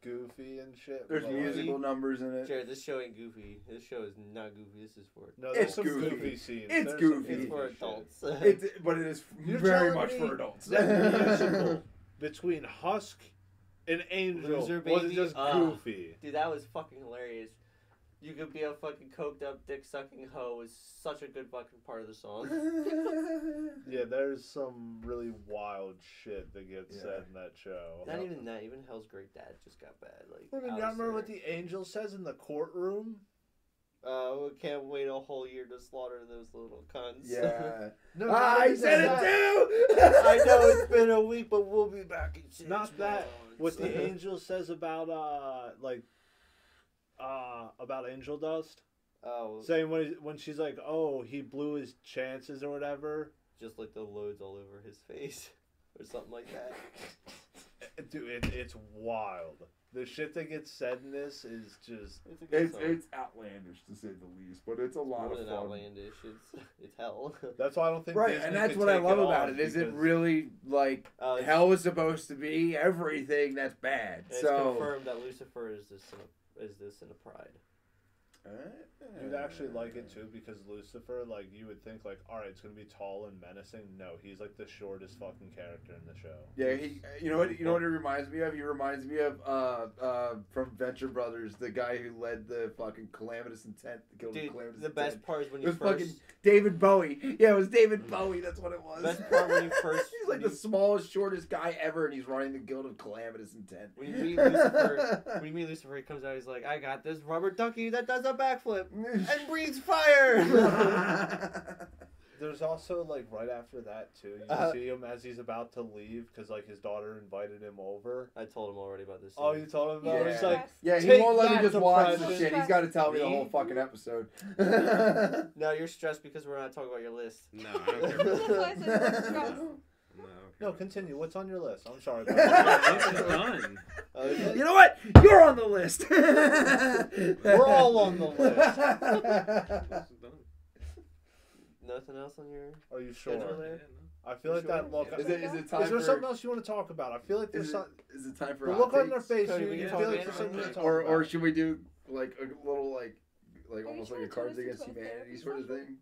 goofy and shit. There's but, like- musical numbers in it. Jared, this show ain't goofy. This show is not goofy. This is for No, there's It's some goofy. goofy, scenes. It's There's goofy. some it's for adults. It's, but it is You're very much me for adults. That musical between Husk and Angel Loser wasn't just Ah. goofy. Dude, that was fucking hilarious. You could be a fucking coked up dick sucking hoe is such a good fucking part of the song. Yeah, there's some really wild shit that gets Yeah. said in that show. Not even that. Even Hell's Great Dad just got bad. Like, I mean, y'all remember what the angel says in the courtroom? Uh, we can't wait a whole year to slaughter those little cunts. yeah. No, Ah, not I said it that. too. I know it's been a week, but we'll be back in six Not that. What the angel says about uh like uh about angel dust, Oh, saying when he, when she's like, oh, he blew his chances or whatever. just like the loads all over his face, or something like that. Dude, it, it's wild. The shit that gets said in this is just It's a good It's song. it's outlandish to say the least, but it's a lot more of than fun. outlandish. It's it's hell. that's why I don't think Right, Disney and that's could what I take love about on it. Is it because- really like Uh, it's- hell is supposed to be everything that's bad? It's so confirmed that Lucifer is this in a, is this in a pride. You'd actually like it too because Lucifer, like you would think, like, all right, it's gonna be tall and menacing. No, he's like the shortest fucking character in the show. Yeah, he. You know what? You know what it reminds me of? He reminds me of uh uh from Venture Brothers, the guy who led the fucking calamitous intent to kill the Dude, calamitous the best intent. part is when It was first. fucking David Bowie. Yeah, it was David Bowie. That's what it was. Best part when you first- he's like the you- smallest, shortest guy ever, and he's running the guild of calamitous intent. When you meet Lucifer, when you meet Lucifer, he comes out. He's like, "I got this rubber ducky that does a backflip and breathes fire." There's also like right after that too. You Uh, see him as he's about to leave because like his daughter invited him over. I told him already about this. Oh, you told him about? it? He's Yeah. like, yeah, he won't let me just watch the shit. He's got to tell me the whole fucking episode. No, you're stressed because we're not talking about your list. No, I don't care. No, no, continue. What's on your list? I'm sorry. Done. You know what? You're on the list. We're all on the list. Nothing else on your Are you sure? schedule Yeah, there? I feel like that look. Is it is it time Is there for something else you want to talk about? I feel like there's something. it, is it time for The look on their face, Cody, you, you feel like there's something to talk or about. or should we do like a little like like Are almost like a Cards Against Humanity sort of thing?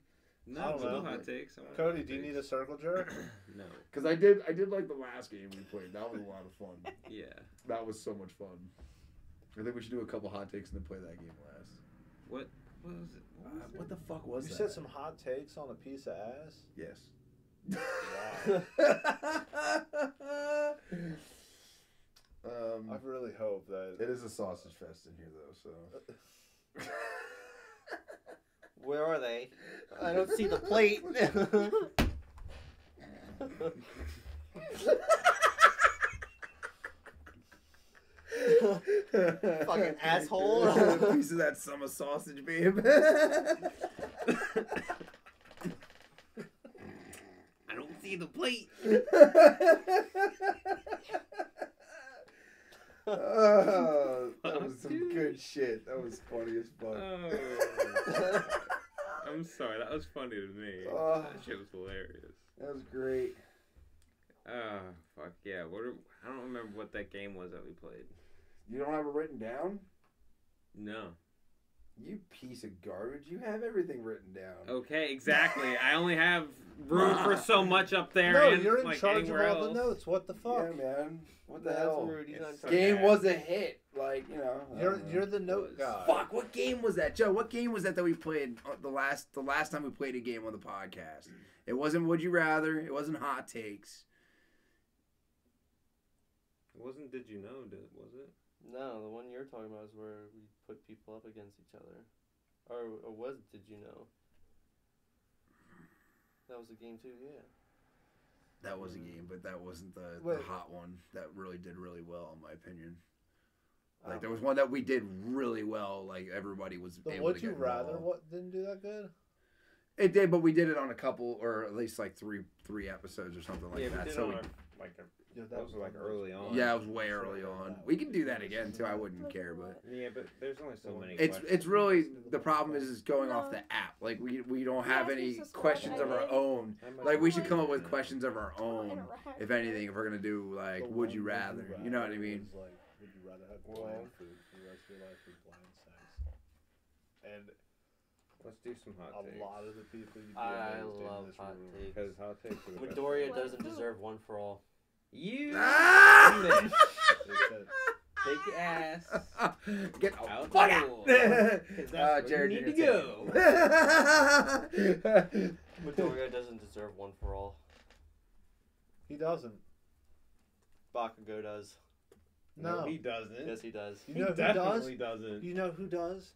No, I don't no know. hot takes. I want Cody, hot do you need a circle jerk? No. Because I did I did like the last game we played. That was a lot of fun. Yeah. that was so much fun. I think we should do a couple hot takes and then play that game last. What? What was it? What was Uh, what the fuck was You that? said some hot takes on a piece of ass. Yes. um, I really hope that. it is a sausage fest in here though, so. Where are they? I don't see the plate. Fucking asshole. Piece of that summer sausage, babe. I don't see the plate. oh, that was some good shit. That was funny as fuck. Oh. I'm sorry. That was funny to me. Oh. That shit was hilarious. That was great. Ah, fuck yeah. What? Are, I don't remember what that game was that we played. You don't have it written down? No. You piece of garbage. You have everything written down. Okay, exactly. I only have room for so much up there. no, and, you're in like, charge of all else. the notes. What the fuck? Yeah, man. What the That's hell? rude. He's not Game Okay. was a hit. Like, you know. You're know. you're the note guy. Fuck, what game was that, Joe? What game was that that we played uh, the last the last time we played a game on the podcast? It wasn't Would You Rather. It wasn't Hot Takes. It wasn't Did You Know, did, was it? No, the one you're talking about is where we put people up against each other. Or, or was it Did You Know? That was a game too, yeah. That was a game, but that wasn't the, the hot one that really did really well, in my opinion. Like Um, there was one that we did really well. Like everybody was The able Would to You get Rather involved. what didn't do that good? It did, but we did it on a couple, or at least like three three episodes or something like yeah, we that. did So on we, our, like a, Yeah, that was like early on. yeah, it was way early on. We can do that again too. I wouldn't care, but Yeah, but there's only so many. it's questions. it's really the problem is is going off the app. Like we we don't have any questions of our own. Like we should come up with questions of our own, if anything. If we're gonna do like, would you rather? You know what I mean? Like, would you rather have Well- bland food for the rest of your life or bland sex? And Let's do some hot a takes. lot of the people you deal I with in love this hot room. takes. Because hot takes are the best. Midoriya Let's doesn't deserve one for all. You Ah! They take your ass. Get Out the fuck door. out! 'Cause that's Uh, where Jared, need you're to gonna take. Midoriya doesn't deserve one for all. he doesn't. Bakugo does. No. he doesn't. Yes, he does. You he know who definitely doesn't. You know who does?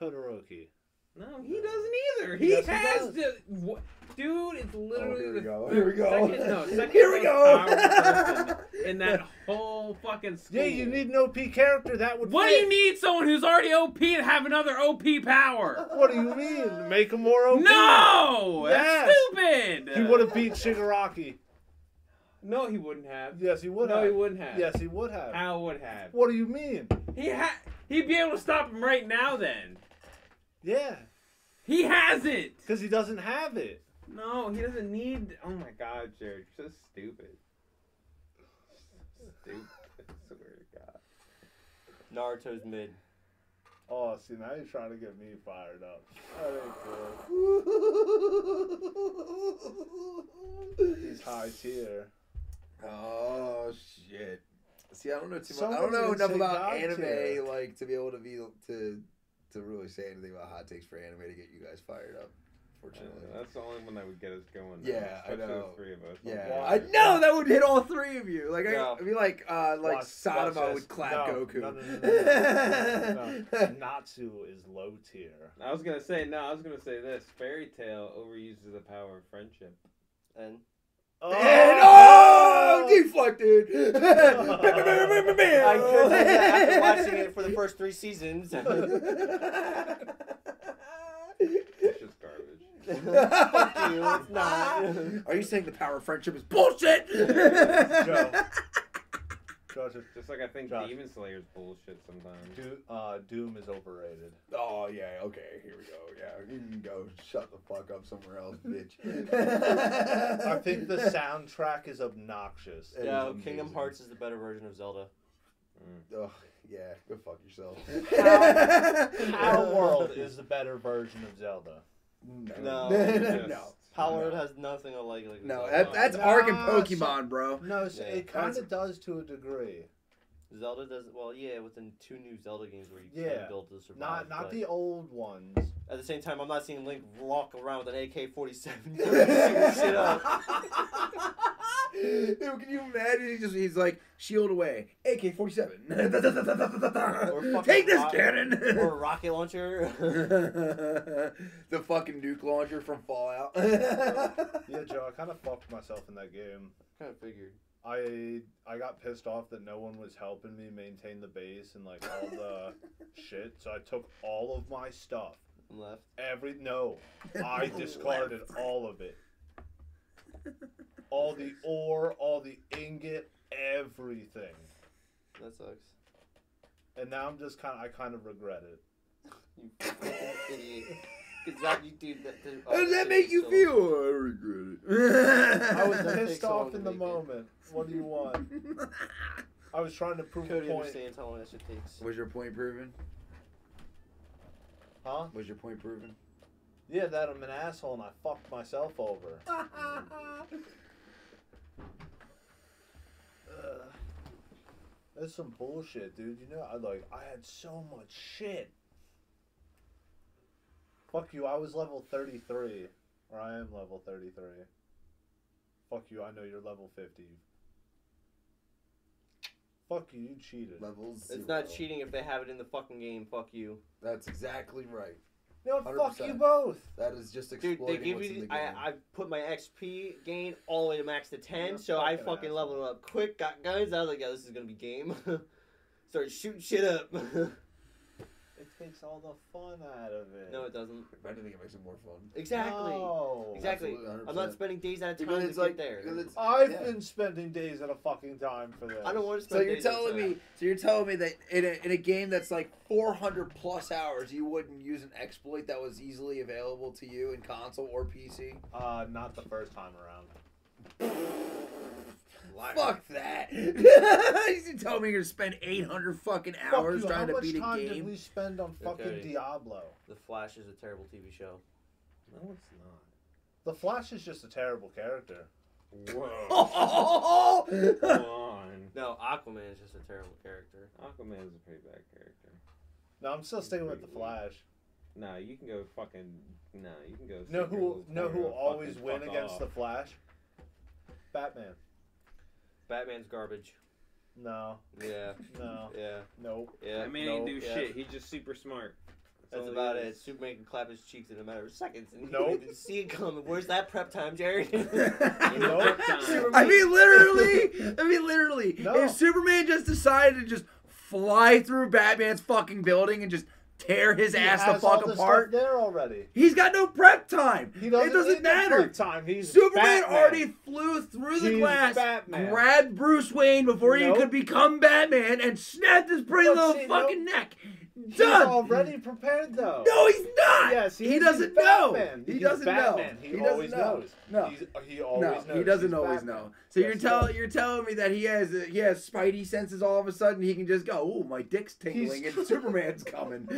Todoroki. No, he doesn't either. He Yes, he has does. to. Wha- Dude, it's literally Oh, here we the go. Here we go. Second, no, second Here we go. in that whole fucking school. Yeah, you need an OP character that would. What do you need? Someone who's already OP and have another OP power? What do you mean? Make him more OP? No, Yes. that's stupid. He would have beat Shigaraki. No, he wouldn't have. Yes, he would have. no, have. he wouldn't have. Yes, he would have. How would have? What do you mean? He ha- He'd be able to stop him right now. Then Yeah, he has it. because he doesn't have it. No, he doesn't need. Oh my God, Jared, you're so stupid. Stupid. I swear to God. Naruto's mid. Oh, see, now you're trying to get me fired up. That ain't cool. He's high tier. Oh shit! See, I don't know too much. I don't know enough about anime, tier. like to be able to be to to really say anything about hot takes for anime to get you guys fired up. Fortunately, Uh, that's the only one that would get us going. Yeah, I know. Three of us. yeah, Why? I know that would hit all three of you. Like No. I, I mean, like uh, like Watch- Saitama watch would clap No, Goku. No, no, no, no, no, no. Natsu is low tier. I was gonna say no. I was gonna say this. Fairy Tail overuses the power of friendship. And And oh, Oh, oh. deflected. I could say that after watching it for the first three seasons. It's just garbage. Fuck you, it's not. Are you saying the power of friendship is bullshit? Joe. Josh, Just like I think Josh. Demon Slayer's bullshit sometimes. Do, uh, Doom is overrated. Oh yeah, okay, here we go. Yeah, you can go shut the fuck up somewhere else, bitch. I think the soundtrack is obnoxious. It is yeah, amazing. Kingdom Hearts is the better version of Zelda. Ugh, yeah, go fuck yourself. Our World is the better version of Zelda. No, No. no, Just- Power No. has nothing alike like no. Zelda. That, that's Nah, Arc and so- Pokemon, bro. No, so Yeah. it kind That's- of does to a degree. Zelda does well, yeah, with the two new Zelda games where you Yeah. build to survive. Not not but the old ones. At the same time, I'm not seeing Link walk around with an AK-47 shooting shit up. Dude, can you imagine? He just he's like shield away, AK forty seven. Take this rock- cannon. or a rocket launcher. the fucking nuke launcher from Fallout. Yeah, Joe, I kind of fucked myself in that game. kind of figured. I I got pissed off that no one was helping me maintain the base and like all the shit. So I took all of my stuff. Left. Every no, I discarded all of it. All the ore, all the ingot, everything. That sucks. And now I'm just kind of I kind of regret it. You idiot. Cause that you do that. To, How does that make you so- feel? Oh, I regret it. I was pissed off to in the make it. moment. What do you want? I was trying to prove a Cody point. understands how long that shit takes. Was your point proven? Huh? Was your point proven? Yeah, that I'm an asshole and I fucked myself over. That's some bullshit, dude. You know, I like I had so much shit. Fuck you, I was level 33. Or I am level 33. Fuck you, I know you're level 50. Fuck you, you cheated. Levels. It's not cheating if they have it in the fucking game. Fuck you, That's exactly right. No, fuck 100%. you both. That is just dude. exploiting They give what's you. in the I game. I put my XP gain all the way to max to ten, You're so I fucking fucking asshole. leveled up quick. Got guns. I was like, yo, this is gonna be game. Started shooting shit up. It takes all the fun out of it. no, it doesn't. If anything, it makes it more fun. Exactly. No. Exactly. I'm not spending days at a time Because to it's get there. it's- I've yeah. been spending days at a fucking time for this. I don't want to spend. So spend. you're days telling time. me, so you're telling me that in a, in a game that's like 400 plus hours, you wouldn't use an exploit that was easily available to you in console or PC? Uh, not the first time around. Fuck that! you tell me you're gonna spend 800 fucking hours Fuck you, trying how to much beat a game. How much time did we spend on fucking Okay. Diablo? The Flash is a terrible TV show. No, it's not. The Flash is just a terrible character. Whoa. Come on. No, Aquaman is just a terrible character. Aquaman is a pretty bad character. No, I'm still sticking with the Pretty Flash. Nah, you can go fucking. Nah, you can go. Know who? superheroes Know who corner, always fucking win fuck against off. the Flash? Batman. Batman's garbage. No, Yeah, no, yeah, nope. yeah. That man no, ain't do yeah. shit. He's just super smart. That's all about it. Superman can clap his cheeks in a matter of seconds, and you Nope. don't even see it coming. Where's that prep time, Jerry? Nope. no prep time. Superman- I mean, literally. I mean, literally. No. If Superman just decided to just fly through Batman's fucking building and just tear his He ass the fuck apart, there already. he's got no prep time. He doesn't, it doesn't matter. Time. He's Superman Batman. already flew through the He's glass, Batman. grabbed Bruce Wayne before he could become Batman, and snapped his pretty little see, fucking neck. He's Done. already prepared though. No, he's not. Yes, he, he doesn't He's know. Batman. He doesn't Batman. know. He, He doesn't always know. knows. No. He's, he always no, knows. he doesn't He's always Batman. know. So Yes, you're telling you're telling me that he has uh, he has spidey senses all of a sudden he can just go, oh my dick's tingling He's- and Superman's coming.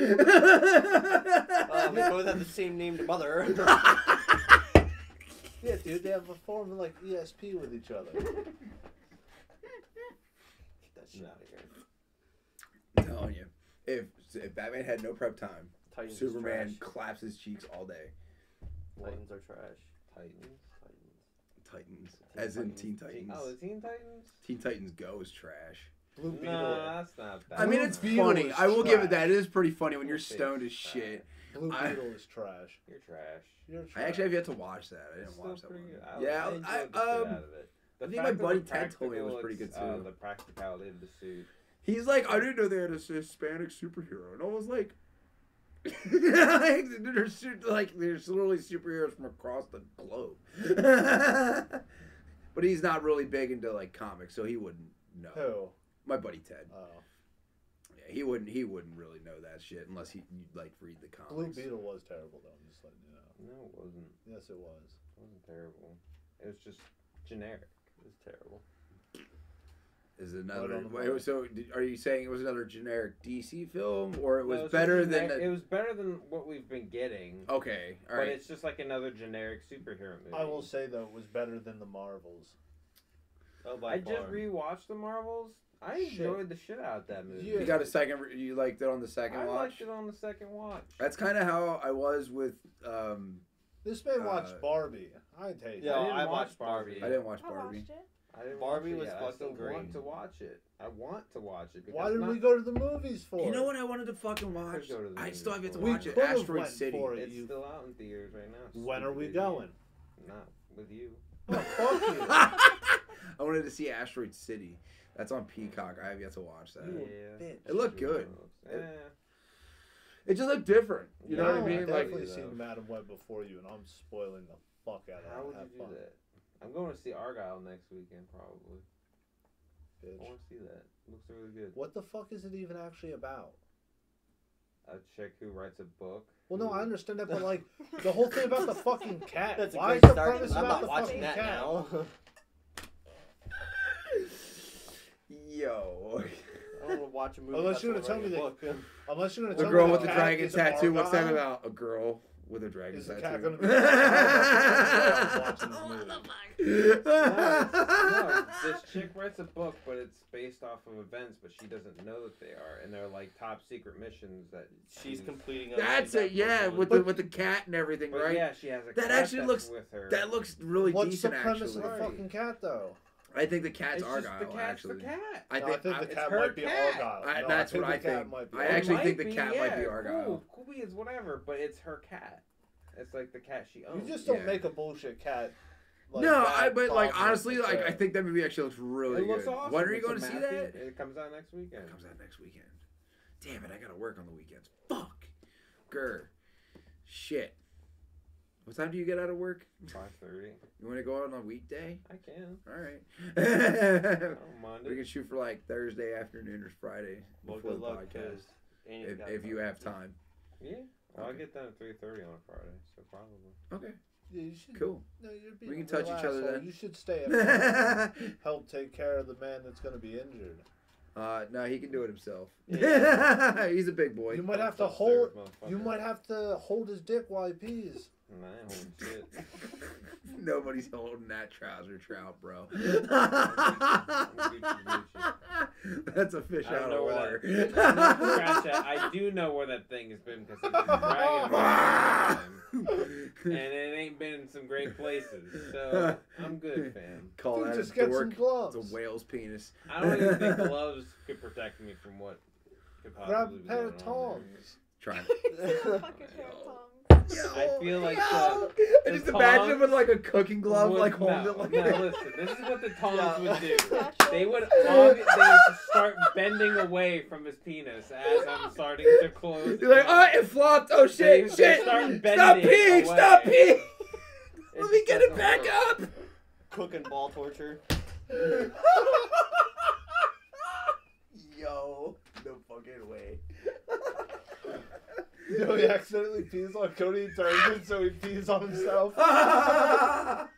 Uh, we both have the same named mother. Yeah, dude, they have a form of like ESP with each other. Get that shit out of here. I'm telling you, if if Batman had no prep time, Titans Superman claps his cheeks all day. Titans are trash. Titans. Titans. Titans, Teen as in Titans. Teen Titans. Oh, the Teen Titans. Teen Titans Go is trash. Blue Beetle. Nah, that's not bad. I mean, it's Beetle funny. I will give it that. It is pretty funny when you're stoned as shit. Blue I- Beetle is trash. You're trash. You're trash. I actually have yet to watch that. I didn't still watch that one. good. I, Yeah, I I, um, out of it. I think my buddy Ted told me it was pretty good, ex- uh, too. the practicality of the suit. He's like, I didn't know they had a Hispanic superhero, and I was like, there's su- like there's literally superheroes from across the globe, but he's not really big into like comics, so he wouldn't know. Who? My buddy Ted, Oh. yeah, he wouldn't he wouldn't really know that shit unless he like read the comics. Blue comics. Beetle was terrible, though. I'm just letting you know. No, it wasn't. Yes, it was. It wasn't terrible. It was just generic. It was terrible. Is Right another on the wait, so did, are you saying it was another generic DC film, or it No, was it's just better than? generic- A, It was better than what we've been getting. okay, all But it's just like another generic superhero movie. I will say though, it was better than the Marvels. Oh, by I far. just rewatched the Marvels. I Shit. enjoyed the shit out of that movie. Yeah. You got a second. You liked it on the second I watch. liked it on the second watch. That's kind of how I was with. Um, This man watched Uh, Barbie. I'd take Yeah, I didn't I watch watched Barbie. Barbie. I didn't watch I Barbie. watched it. I didn't Barbie watch it was yet. I fucking still great. want to watch it. I want to watch it. Because Why did not, we go to the movies for? You know what I wanted to fucking watch? go to I still have yet to watch it. Asteroid went City. for it. It's you- still out in theaters right now. When are we idiot. going? Not with you. Oh, fuck you. I wanted to see Asteroid City. That's on Peacock. I have yet to watch that. Yeah. It looked good. Yeah. It just looked different. You know what I mean? I've Like, definitely though. seen Madame Web before you, and I'm spoiling the fuck out of How it. would Have you do fun, that? I'm going to see Argylle next weekend, probably. I want to see that. Looks really good. What the fuck is it even actually about? A chick who writes a book. Well, no, I understand that, but like the whole thing about the fucking cat. That's Why is the start. premise I'm about not the watching fucking that cat? now. yo. I don't want to watch a movie. Unless you're gonna tell me writing a book. Unless you're gonna The tell girl with the dragon tattoo. What's that about? A girl with a dragon Is the tattoo. cat gonna be? Oh, I was watching this no, this chick writes a book, but it's based off of events, but she doesn't know that they are, and they're like top secret missions that She's completing. a- That's she's it. not Yeah, with the with the cat and everything, But right? yeah, she has a That cat actually that's looks- with her. That looks really What's decent. the premise actually, of the fucking cat, though? I think the cat's it's just Argylle. the cat's actually, the cat. I No, think, I think the it's cat her might be cat. Argylle. I- No, that's I what I think. I actually think the cat might be yeah, Argylle. Cool, cool is whatever, but it's her cat. It's like the cat she owns. You just don't Yeah. make a bullshit cat. Like, no, I but like honestly, like. I think that movie actually looks really it looks good. awesome. When are you It's going to see Matthew- that? It comes out next weekend. It comes out next weekend. Damn it, I gotta work on the weekends. Fuck. Grr. Shit. What time do you get out of work? Five thirty. You want to go out on a weekday? I can. All right. I don't mind we can shoot for like Thursday afternoon or Friday Well, before good the luck, podcast. 'cause If, if you have time. Yeah. Well, I Okay. get done at three thirty on a Friday, so probably. Okay. Yeah, you should, Cool. No, you're being We can touch each other then. You should stay at home. Help take care of the man that's going to be injured. uh, no, he can do it himself. Yeah. He's a big boy. You might have to hold. You might have to hold his dick while he pees. Nah, I shit. Nobody's holding that trouser trout, bro. That's a fish out know of water. That. I do know where that thing has been because it's been dragging me all the time. and it ain't been in some great places. So I'm good, fam. Call Dude, that just a get some gloves. It's a whale's penis. I don't even think gloves could protect me from what could Grab possibly a pair of tongs. Try. Fucking pair of tongs. I oh feel like Yo, the- I just the imagine him with like a cooking glove, Would- like holding no, it like no, that. listen. This is what the tongs Yeah. would do. They would obvi- they would start bending away from his penis as I'm starting to close. You're like, in. oh, it flopped. Oh They- shit, they shit. start Stop peeing, away. stop peeing. It Let me get it back work. up. Cooking ball torture. Yo, no fucking way. You know, he accidentally pees on Cody, turns it so he pees on himself.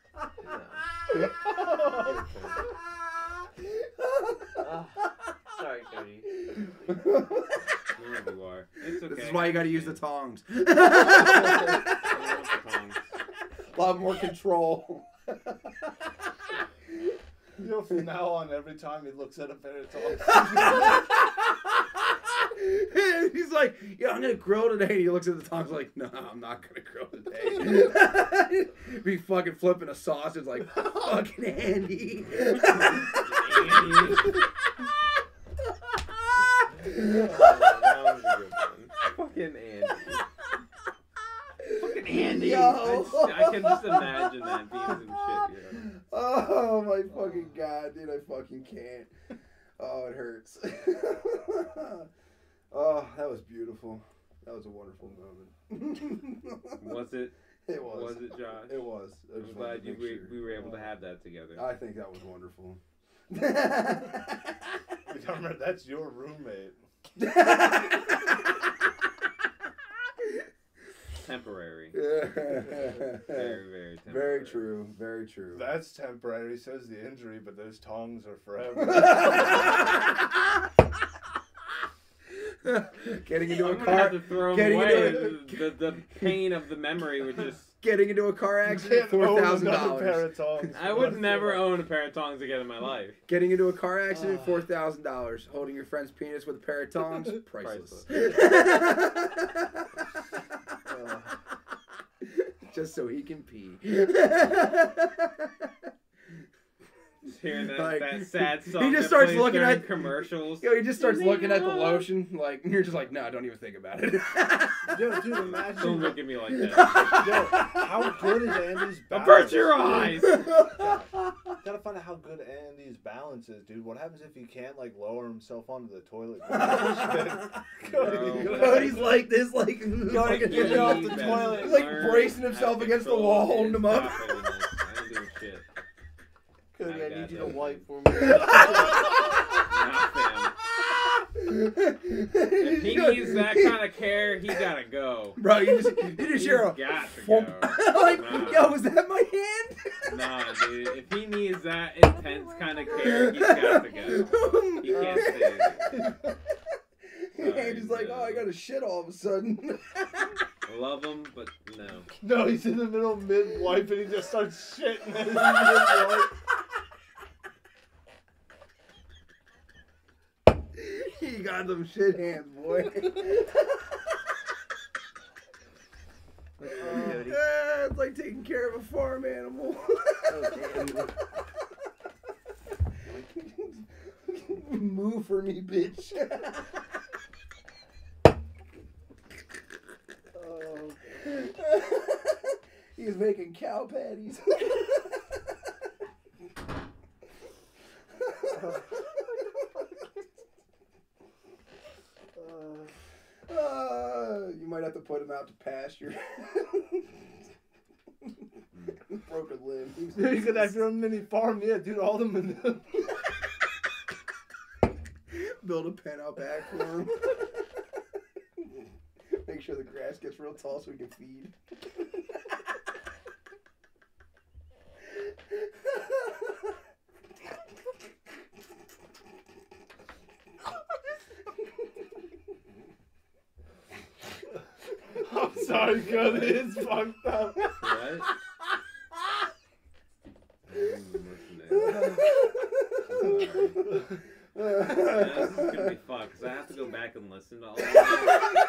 Sorry, Cody. Wherever you are. It's okay. This is why you gotta use the tongs. I don't the tongs. A lot more control. You know, from now on, every time he looks at a pair of tongs, He's like, yeah, I'm gonna grill today. And he looks at the tongs like, no, I'm not gonna grill today. Be fucking flipping a sausage like fucking Andy. That was a good one. Fucking Andy. Fucking Andy. Yo. I, I can just imagine that being some shit. You know? Oh my fucking god, dude! I fucking can't. Oh, it hurts. oh, that was beautiful. That was a wonderful moment. Was it? It was. Was it, Josh? It was. I I'm glad you we, sure. we were able to oh. have that together. I think that was wonderful. remember that's your roommate. Temporary. Very, very, very true. Very true. That's temporary, says the injury, but those tongs are forever. Getting into I'm a gonna car. have to throw 'em getting away. into The, the, the pain of the memory would just Getting into a car accident, can't four own thousand another pair dollars. I would never own a pair of tongs again in my life. Getting into a car accident, Ah. four thousand dollars. Holding your friend's penis with a pair of tongs, priceless. Just so he can pee. Just hearing that, Like, that sad he just starts looking during at- commercials. Yo, he just starts looking at the lotion, like and you're just like, no, don't even think about it. Yo, dude, imagine. Don't look at me like that. Yo, how good is Andy's balance? Avert your eyes. Gotta find out how good Andy's balance is, dude. What happens if he can't like lower himself onto the toilet? Bro. Cody's like this, like, Gotta get off the toilet. He's like bracing himself against the wall, holding him up. confidence. I ain't doing shit. Cody, I I need you to wipe for me. Nah, fam. If he needs that kind of care, he gotta go. Bro, you just you just He's hear a got to go. like, Nah. yo, was that my hand? Nah, dude. If he needs that intense kind of care, he's got to go. He can't oh stay. and he's like, oh, I got a shit all of a sudden. Love him, but no. no, he's in the middle of mid wipe and he just starts shitting as he's mid-wipe. he got them shit hands, boy. Cody. Ah, it's like taking care of a farm animal. Move for me, bitch. Oh, He's making cow patties. Uh, you might have to put him out to pasture. Broken limb. He was- Dude, you could have your own mini farm, yeah, dude. All the manure. Build a pen out back for him. Make sure the grass gets real tall so we can feed. I'm sorry, God, it is fucked up. What? Yeah, this is gonna be fun because I have to go back and listen to all of that.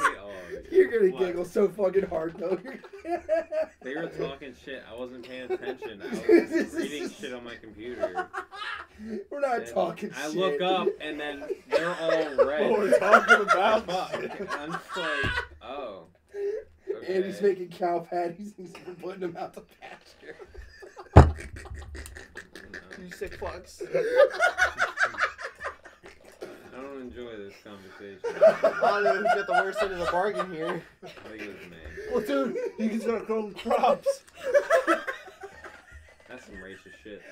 I hate all of you. You're gonna What? giggle so fucking hard though. They were talking shit. I wasn't paying attention. I This was reading shit on my computer. We're not And talking I shit. look up and then they're all What red. we're talking about. I'm just like, oh. Okay. And he's making cow patties and he's putting them out to pasture. You sick fucks. I don't enjoy this conversation. I don't know who's got the worst end of the bargain here. I think it was me. Well, dude, he's gonna grow crops. That's some racist shit.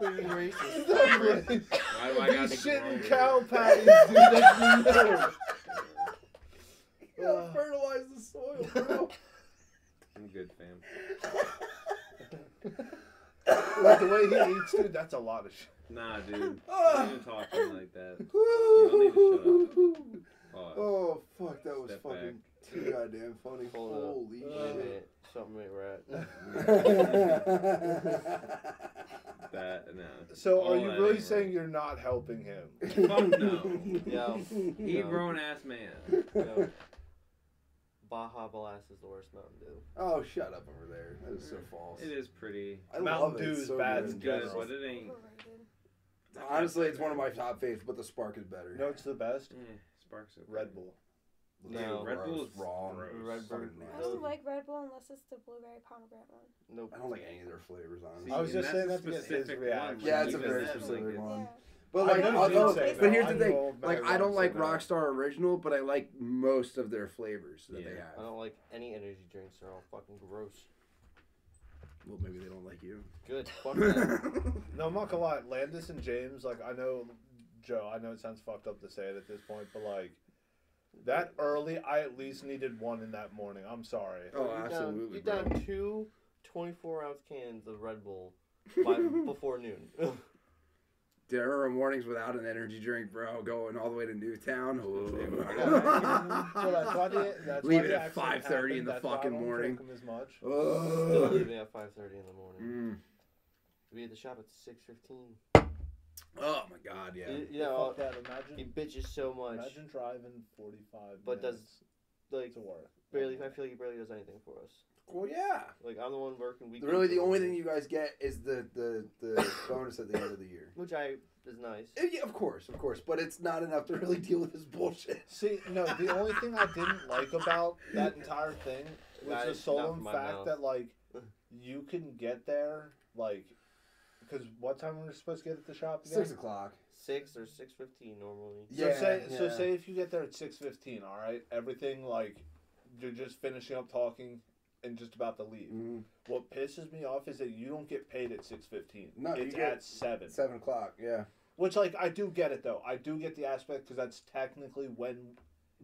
Being racist. Why do I gotta be shitting grown? cow patties, dude. That's manure. You gotta uh. fertilize the soil, bro. I'm good, fam. Like the way he eats, dude, that's a lot of shit. Nah, dude. Don't even talk to me like that. Oh fuck, that was Step fucking too goddamn funny. Hold. Holy Wait a shit. minute. Something ain't right. That, no. So, All are you really ain't saying you're not helping him? Fuck no. Yo. He a No. grown ass man. Yo. Baja Blast is the worst Mountain Dew. Oh, shut up over there. That is so false. It is pretty. I Mountain love it. Dew is so bad It's good. in but it ain't. Overrated. Honestly, it's one of my top faves, but the Spark is better. No, it's the best? Eh, Sparks are Red Bull. No. Red Bull is wrong. gross. Red Bull- Fucking I nasty. don't like Red Bull unless it's the blueberry pomegranate one. Nope. I don't like any of their flavors, honestly. I was just saying a that to get his specific reaction. Yeah, it's a very specific like, one. Yeah. But like, although, but here's the thing: like, I don't like. Rockstar Original, but I like most of their flavors that they have. I don't like any energy drinks. They're all fucking gross. Well, maybe they don't like you. Good. Fuck them. No, I'm not gonna lie. Landis and James, like, I know, Joe, I know it sounds fucked up to say it at this point, but like, that early, I at least needed one in that morning. I'm sorry. oh, You absolutely. Down, bro. you down two 24 ounce cans of Red Bull by before noon. dinner in mornings without an energy drink, bro. Going all the way to Newtown. So that's why the, that's Leave why it at 5:30 in the That's fucking morning. drink 'em as much. Still leaving at five thirty in the morning. Mm. We at the shop at six fifteen. Oh my god, yeah. You, you Yeah, know, fuck that. he Imagine, bitches so much. imagine driving 45 But does- minutes Like to work. barely, I feel like he barely does anything for us. Well, yeah. Like I'm the one working weekends. Really, the only everything, thing you guys get is the the the bonus at the end of the year. which I is nice. Eh, Yeah, of course, of course, but it's not enough to really deal with this bullshit. See, no, the only thing I didn't like about that entire thing was Not- the not solemn fact mouth. that like you can get there like because what time were we supposed to get at the shop again? Six o'clock. Six or six fifteen normally. So Yeah, say so say if you get there at six fifteen, all right, everything like you're just finishing up talking and just about to leave. Mhm. What pisses me off is that you don't get paid at six fifteen. No, you it's get- at seven. Seven o'clock. Yeah. Which like I do get it though. I do get the aspect because that's technically when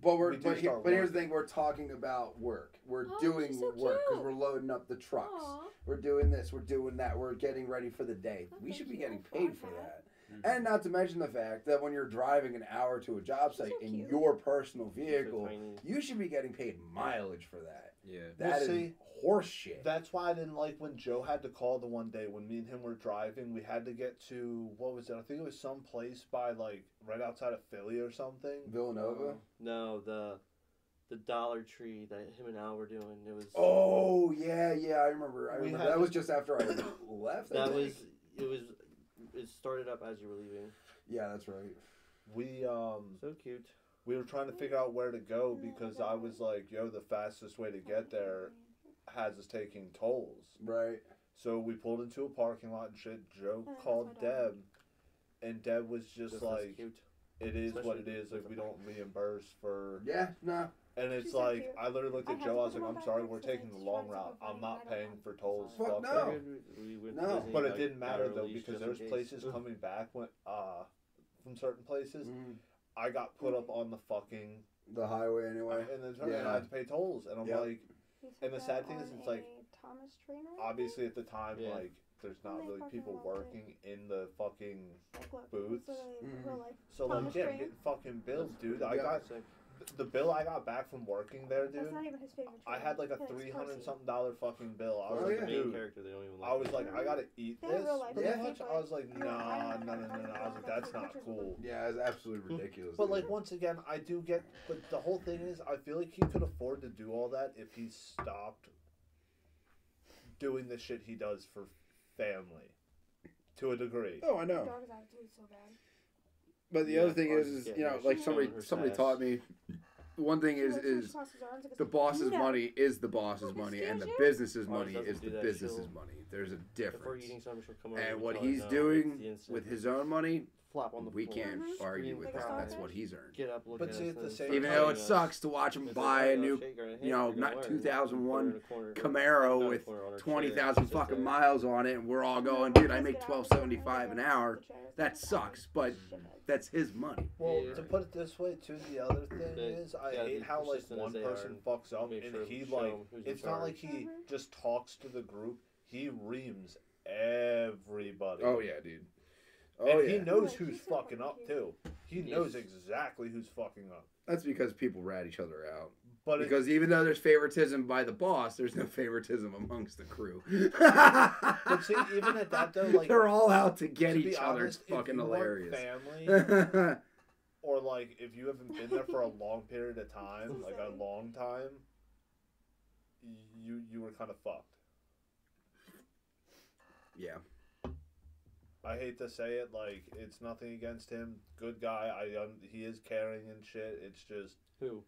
But we're We do but, he- but here's the thing: we're talking about work. We're Oh, doing so work because we're loading up the trucks. Aw. We're doing this. We're doing that. We're getting ready for the day. Oh, we should be getting paid for that. that. And not to mention the fact that when you're driving an hour to a job site so in cute. your personal vehicle, tiny. you should be getting paid mileage for that. Yeah. That is see, horse shit. That's why I didn't like when Joe had to call the one day when me and him were driving. We had to get to what was it? I think it was some place by like right outside of Philly or something. Villanova. No, the the Dollar Tree that him and Al were doing. It was. Oh yeah, yeah, I remember. I We remember. had That to- was just after I left. I That think. was. It was. It started up as you were leaving. Yeah, that's right. We um So cute. We were trying to figure out where to go because I was like, yo, the fastest way to get there has us taking tolls. Right. So we pulled into a parking lot and shit. Joe that's called. Deb, and Deb was just, Just as like, cute. "It is what it is. Especially. Like we don't reimburse for." Yeah. No. And it's She's so like cute. I literally looked I at had Joe. to I was put like, them "I'm on sorry, back we're because taking the just long tried route. I'm not funny paying don't for tolls. Fuck Fuck no. it." We went to No. Disney, But it I didn't matter though leash because just in there's case. places coming back when uh from certain places. Mhm. I got put up on the fucking The highway anyway. and then and Yeah. I had to pay tolls, and I'm Yep. like, And the sad thing is, it's like, Thomas Trainer. Obviously at the time, Yeah. like there's not really people loved it. working in the fucking. Like, booths. it's literally Mhm. real life. So like, Thomas yeah, I'm Train. getting fucking bills, dude. I Yeah. got Sick. The bill I got back from working there, dude. That's dude. not even his favorite. I had like a He three hundred Percy. something dollar fucking bill. I oh, was Oh, like, yeah. the main dude. character, they don't even I was like, I gotta eat this real life pretty Yeah. much. I was like, I nah, don't- I no, no, no, no. I was like, that's not cool. Yeah, it's absolutely hmm. ridiculous. But like once again, I do get. But the whole thing is, I feel like he could afford to do all that if he stopped doing the shit he does for family, to a degree. Oh, I know. Dog's attitude is so bad. But the Yeah, other thing is, is is you know, like somebody somebody sass. taught me. One thing is likes when she is crosses her arms and goes, the boss's "No." money is the boss's Oh, money, and the you? business's money doesn't is the that. business's money. There's a difference. eating something, come And and what he's doing with his own money, flop on the we floor. can't Mhm. argue Scream with that. That's what he's earned. Get up, look But at see, us, at the and same start Even time- though it us. sucks to watch him It's buy a "Oh, new shake hand, you know, not gonna wear it." 2001 Put her in a corner, Camaro with in a corner on her chair, twenty thousand fucking miles on it, and we're all going, dude, I make twelve seventy five an hour. That sucks, but that's his money. Well, Yeah. to put it this way, too, the other thing They is I gotta hate be how like persistent as one they person are fucks up make and sure he show like 'em who's in it's not like he Mhm. just talks to the group. He reams everybody. Oh yeah, dude. Oh and he knows Yeah, who's fucking up cute. too. He Yes. knows exactly who's fucking up. That's because people rat each other out. But it, Because even though there's favoritism by the boss, there's no favoritism amongst the crew. but see, even at that though, like they're all out to get to each other. honest, It's fucking if you hilarious. Family, or like if you haven't been there for a long period of time, like a long time, you you were kind of fucked. yeah. I hate to say it, like it's nothing against him. Good guy. I um, he is caring and shit. It's just Who?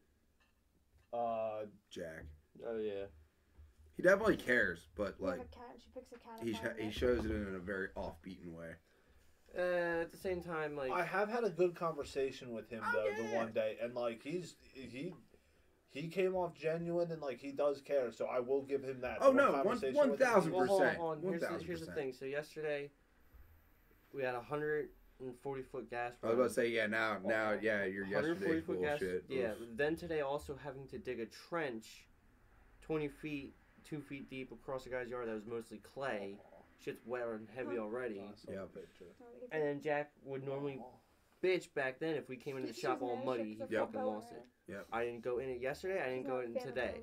uh Jack. Oh yeah. He definitely cares, but Like, like a cat, she picks a cat. he sh- out of he shows it in a very off-beaten way. Uh, at the same time, like I have had a good conversation with him Oh, though yeah. the one day, and like he's he he came off genuine and like he does care. So I will give him that. Oh, One no, one- conversation one with him, thousand he- Well, hold on, percent. hold on. Here's, the, here's the 1000%. thing. So yesterday, we had a hundred and forty foot gas. I was about to say, yeah, now, now, yeah, your 140 yesterday foot gas. bullshit. Yeah. Then today, also having to dig a trench, twenty feet, two feet deep across the guy's yard that was mostly clay, shit's wet and heavy already. Awesome Yep. picture. No, they get And then Jack would normally bitch back then if we came into the shop all muddy. he He 'cause I fucking lost it. it. I didn't go in it yesterday. I didn't go in today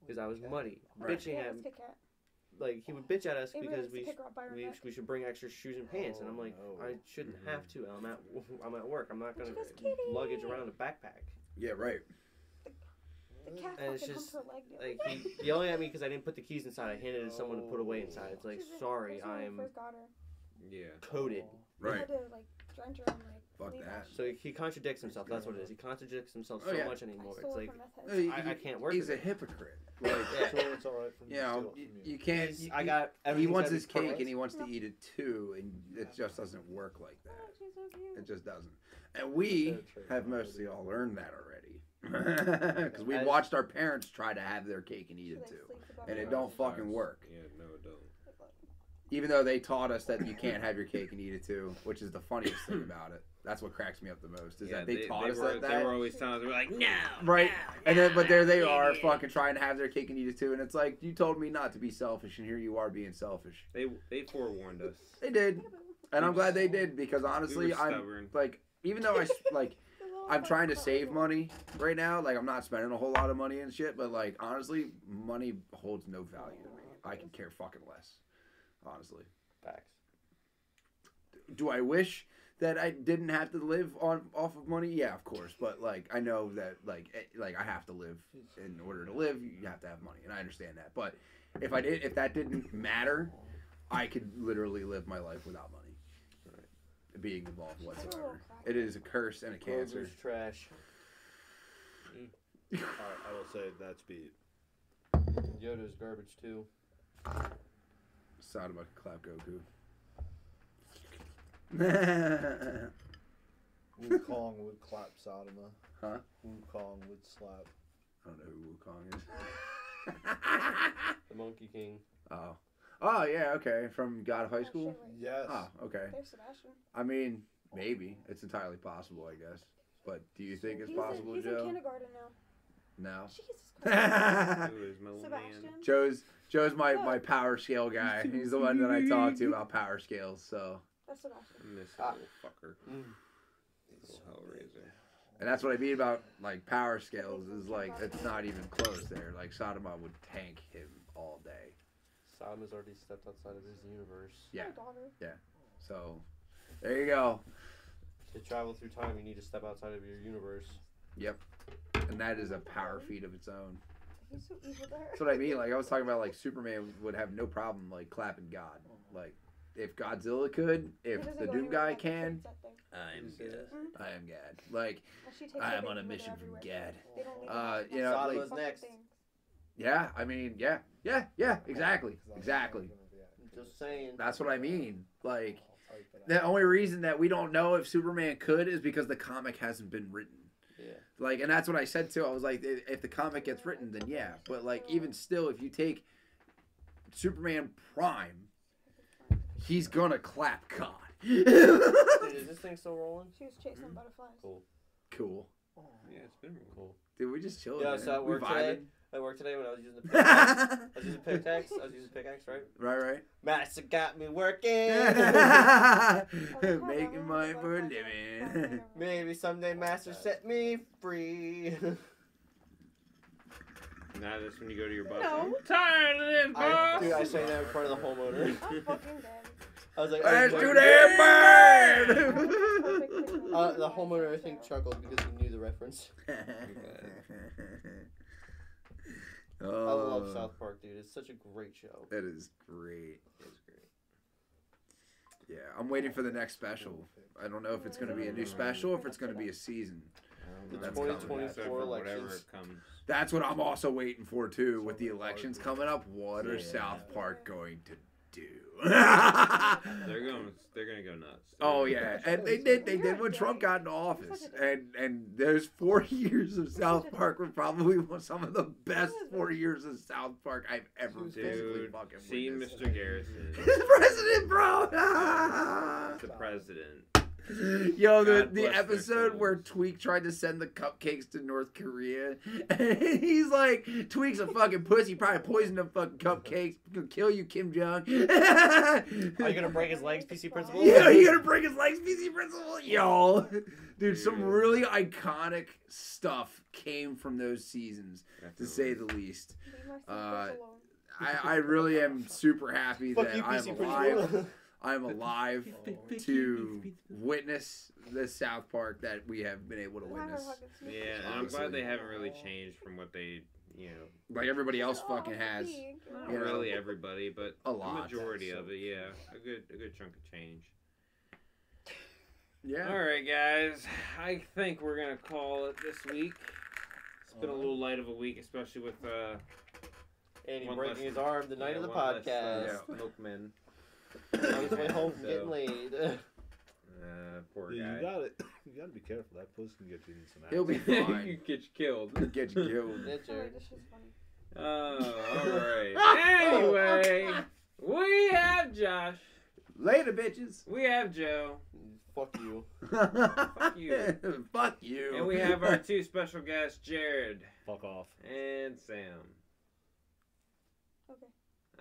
because I was muddy. Right. Bitching Yeah, at it's Kit Kat. Like he would bitch at us Avery because we kick her up by her we, neck. we should bring extra shoes and pants, and I'm Oh, like, no. I shouldn't Mhm. have to. I'm at I'm at work. I'm not gonna goes, luggage around a backpack. Yeah, right. The cat And it's just, her leg. Like day. he yelling at me because I didn't put the keys inside. I handed it to someone to put away inside. It's like, She's sorry, I'm first. Yeah. coated. I Right. had to like drench her and like. Fuck leave that. So he contradicts himself. That's what it is. He contradicts himself Oh, so yeah. much anymore. It's like from meth heads. he- I- I can't work He's with a it. hypocrite. Like, Yeah. So it's alright for me you know, you, you. you can't. He's- You, I got. he wants his cake perfect. and he wants to eat it too, and it just doesn't work like Oh, that. she's so cute. It just doesn't. And we have mostly all learned that already. Because we As- watched our parents try to have their cake and eat it too. And it don't fucking work. Yeah, no, it don't. Even though they taught us that you can't have your cake and eat it too, which is the funniest thing about it. That's what cracks me up the most is yeah, that they, taught they us were, that. They that. were always telling us, they were like, no. Right. no, And then, no, but there they yeah, are, yeah." fucking trying to have their cake and eat it too. And it's like you told me not to be selfish, and here you are being selfish. They they forewarned us. They did, and I'm glad they did because honestly, were I'm like, even though I like, I'm trying to save money right now. Like, I'm not spending a whole lot of money and shit. But like, honestly, money holds no value to me. I can care fucking less. Honestly, Facts. do I wish that I didn't have to live on off of money? Yeah, of course. But like, I know that like eh, like I have to live in order to live. You have to have money, and I understand that. But if I did, if that didn't matter, I could literally live my life without money. Being involved whatsoever. It is a curse and a cancer. Kroger's trash. Alright, I will say that's beat. Yoda's garbage too. Sound about clap Goku. I Wukong would clap Saitama. Huh? Wukong would slap. I don't know who Wukong is. The Monkey King. oh. Oh yeah, okay. From God of High School? Yes. Oh, okay. There's Sebastian. I mean, maybe. It's entirely possible, I guess. But do you think it's he's possible, in, he's in Joe? kindergarten now. No. Jesus Christ. Who is Sebastian. man? Joe's Joe's my, my power scale guy. He's the one that I talk to about power scales, so That's Sebastian. This Ah. little fucker. Mm. Little Hellraiser. and that's what I mean about like power scales is like it's not even close there. Like Saitama would tank him all day. Saitama has already stepped outside of his universe. Yeah. My daughter. So there you go. To travel through time, you need to step outside of your universe. Yep. And that is a power feat of its own. He's so evil to her. That's what I mean. Like I was talking about, like Superman would have no problem like clapping God. Like if Godzilla could, if the Doom guy can, kids, that thing. I'm You see God. that? I am God. Like And I am on a baby with her mission from everywhere. God. They don't leave Uh, you know, Fucking like- fucking next. Yeah, I mean, yeah, yeah, yeah, exactly, exactly. Just saying. That's what I mean. Like I'll type it out. the only reason that we don't know if Superman could is because the comic hasn't been written. Yeah. Like, and that's what I said too. I was like, if if the comic gets written, then yeah. But like, even still, if you take Superman Prime, he's gonna clap God. Dude, is this thing still rolling? She was chasing mm-hmm. butterflies. Cool. cool. Yeah, it's been real Cool. Dude, we just chilling. Yeah, man. so at We work today, vibing. at work today when I was using the pickaxe, I was using pickaxe. I was using pickaxe, right? right, right. Master got me working. Making money for a living. Maybe someday Master set me free. Now that's when you go to your boss. No. I'm tired of this, I, boss. dude, I sang that in front of the homeowner. I'm fucking dead. I was like, Let's I do was that, Perfect. Uh, the homeowner, I think, chuckled because he knew the reference. I love Oh, South Park, dude. It's such a great show. That is great. It's great. Yeah, I'm waiting for the next special. I don't know if it's going to be a new special or if it's going to be a season. The That's 2024 elections. That's what I'm also waiting for too. With the elections coming up, what are South Park going to do? They're going. They're gonna go nuts. oh yeah, and they did. They did when Trump got into office, and and those four years of South Park were probably one- some of the best four years of South Park I've ever physically fucking see. Mr. Garrison, The President, bro. the president. Yo, the, God the episode where. Tweek tried to send the cupcakes to North Korea, and he's like, "Tweek's a fucking pussy, probably poisoned the fucking cupcakes, gonna kill you, Kim Jong." Are you gonna break his legs, PC principal? Yeah, you gonna break his legs, PC principal? Yo, dude, some really iconic stuff came from those seasons, to say the least. Uh. I, I really am super happy Fuck that you, I'm alive. Principal. I'm alive to witness the South Park that we have been able to Why am I witness. Yeah, and I'm Honestly. glad they haven't really changed from what they, you know, like everybody else Oh, fucking has. not You know, really everybody, but a a lot. majority of it. Yeah, a good, a good chunk of change. Yeah. All right, guys. I think we're gonna call it this week. It's been a little light of a week, especially with uh, And he One breaking less- his arm the night yeah, of the one less, podcast. uh, milkman. On his way home from So- getting laid. Uh, poor Yeah, you guy. got it. You gotta be careful. That puss can get you in some He'll be fine. you get you killed. Get you killed. That Oh, this shit's funny. Oh, all right. Anyway, we have Josh. Later, bitches. We have Joe. Fuck you. Fuck you. Fuck you. And we have our two special guests, Jared Fuck off. and Sam.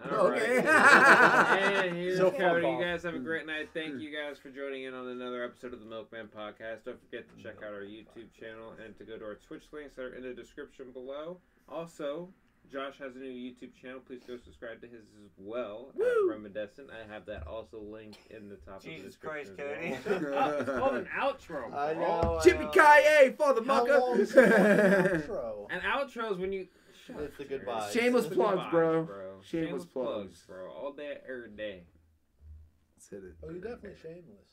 Okay. All right. And here's So Cody. You guys have a great night. Thank mm. you guys for joining in on another episode of the Milkman Podcast. Don't forget to check out our YouTube channel and to go to our Twitch links that are in the description below. Also, Josh has a new YouTube channel. Please go subscribe to his as well uh, Woo! at Reminiscent. I have that also linked in the top of the Jesus description. Christ, as well. It's called an outro. I know. Chippy know. Kaye for the mucker. long is the fucking? An outro is when you. Shut It's up, the Jared. goodbyes. Shameless It's the plugs, goodbyes, bro. Shameless Shameless plugs. plugs, bro. All day, every day. Let's hit it. Oh, you're definitely shameless.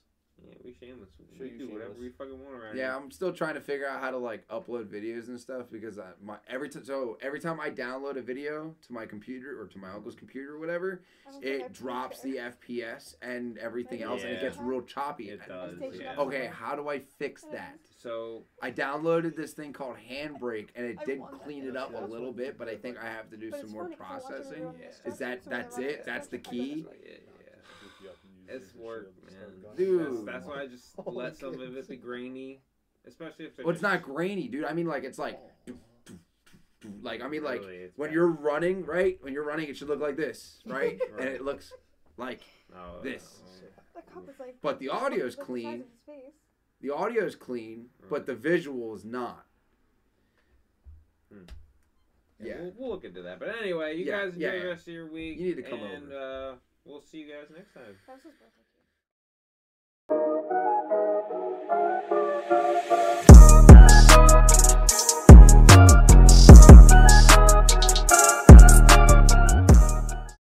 Yeah, we shameless. Sure we you do whatever we fucking want around Yeah, here. I'm still trying to figure out how to like upload videos and stuff because I, my every time so every time I download a video to my computer or to my uncle's computer or whatever, I don't think I it drops the FPS and everything Maybe else, and it gets real choppy. It does. Yeah. Okay, how do I fix that? So I downloaded this thing called Handbrake, and it did clean it up a little bit, but I think I have to do some more funny 'cause I watch processing. Yeah. Is that- so when I that's it? That's the stuff, I key? "That's yeah, yeah. If you have to use It's this work, up and start man. Dude. That's, that's why I just Oh my let some of it be grainy, especially if Well, it's not grainy, dude. I mean, like it's like, like I mean, like Really, when bad. you're running, right? When you're running, it should look like this, right? And it looks like Oh, this. The cup is like. But the audio is clean. of his face. the audio is clean, but the visual is not. Hmm. Yeah. We'll, we'll look into that. But anyway, you Yeah, guys enjoy yeah, the rest of your week. You need to come and, over. uh, we'll see you guys next time. His birthday.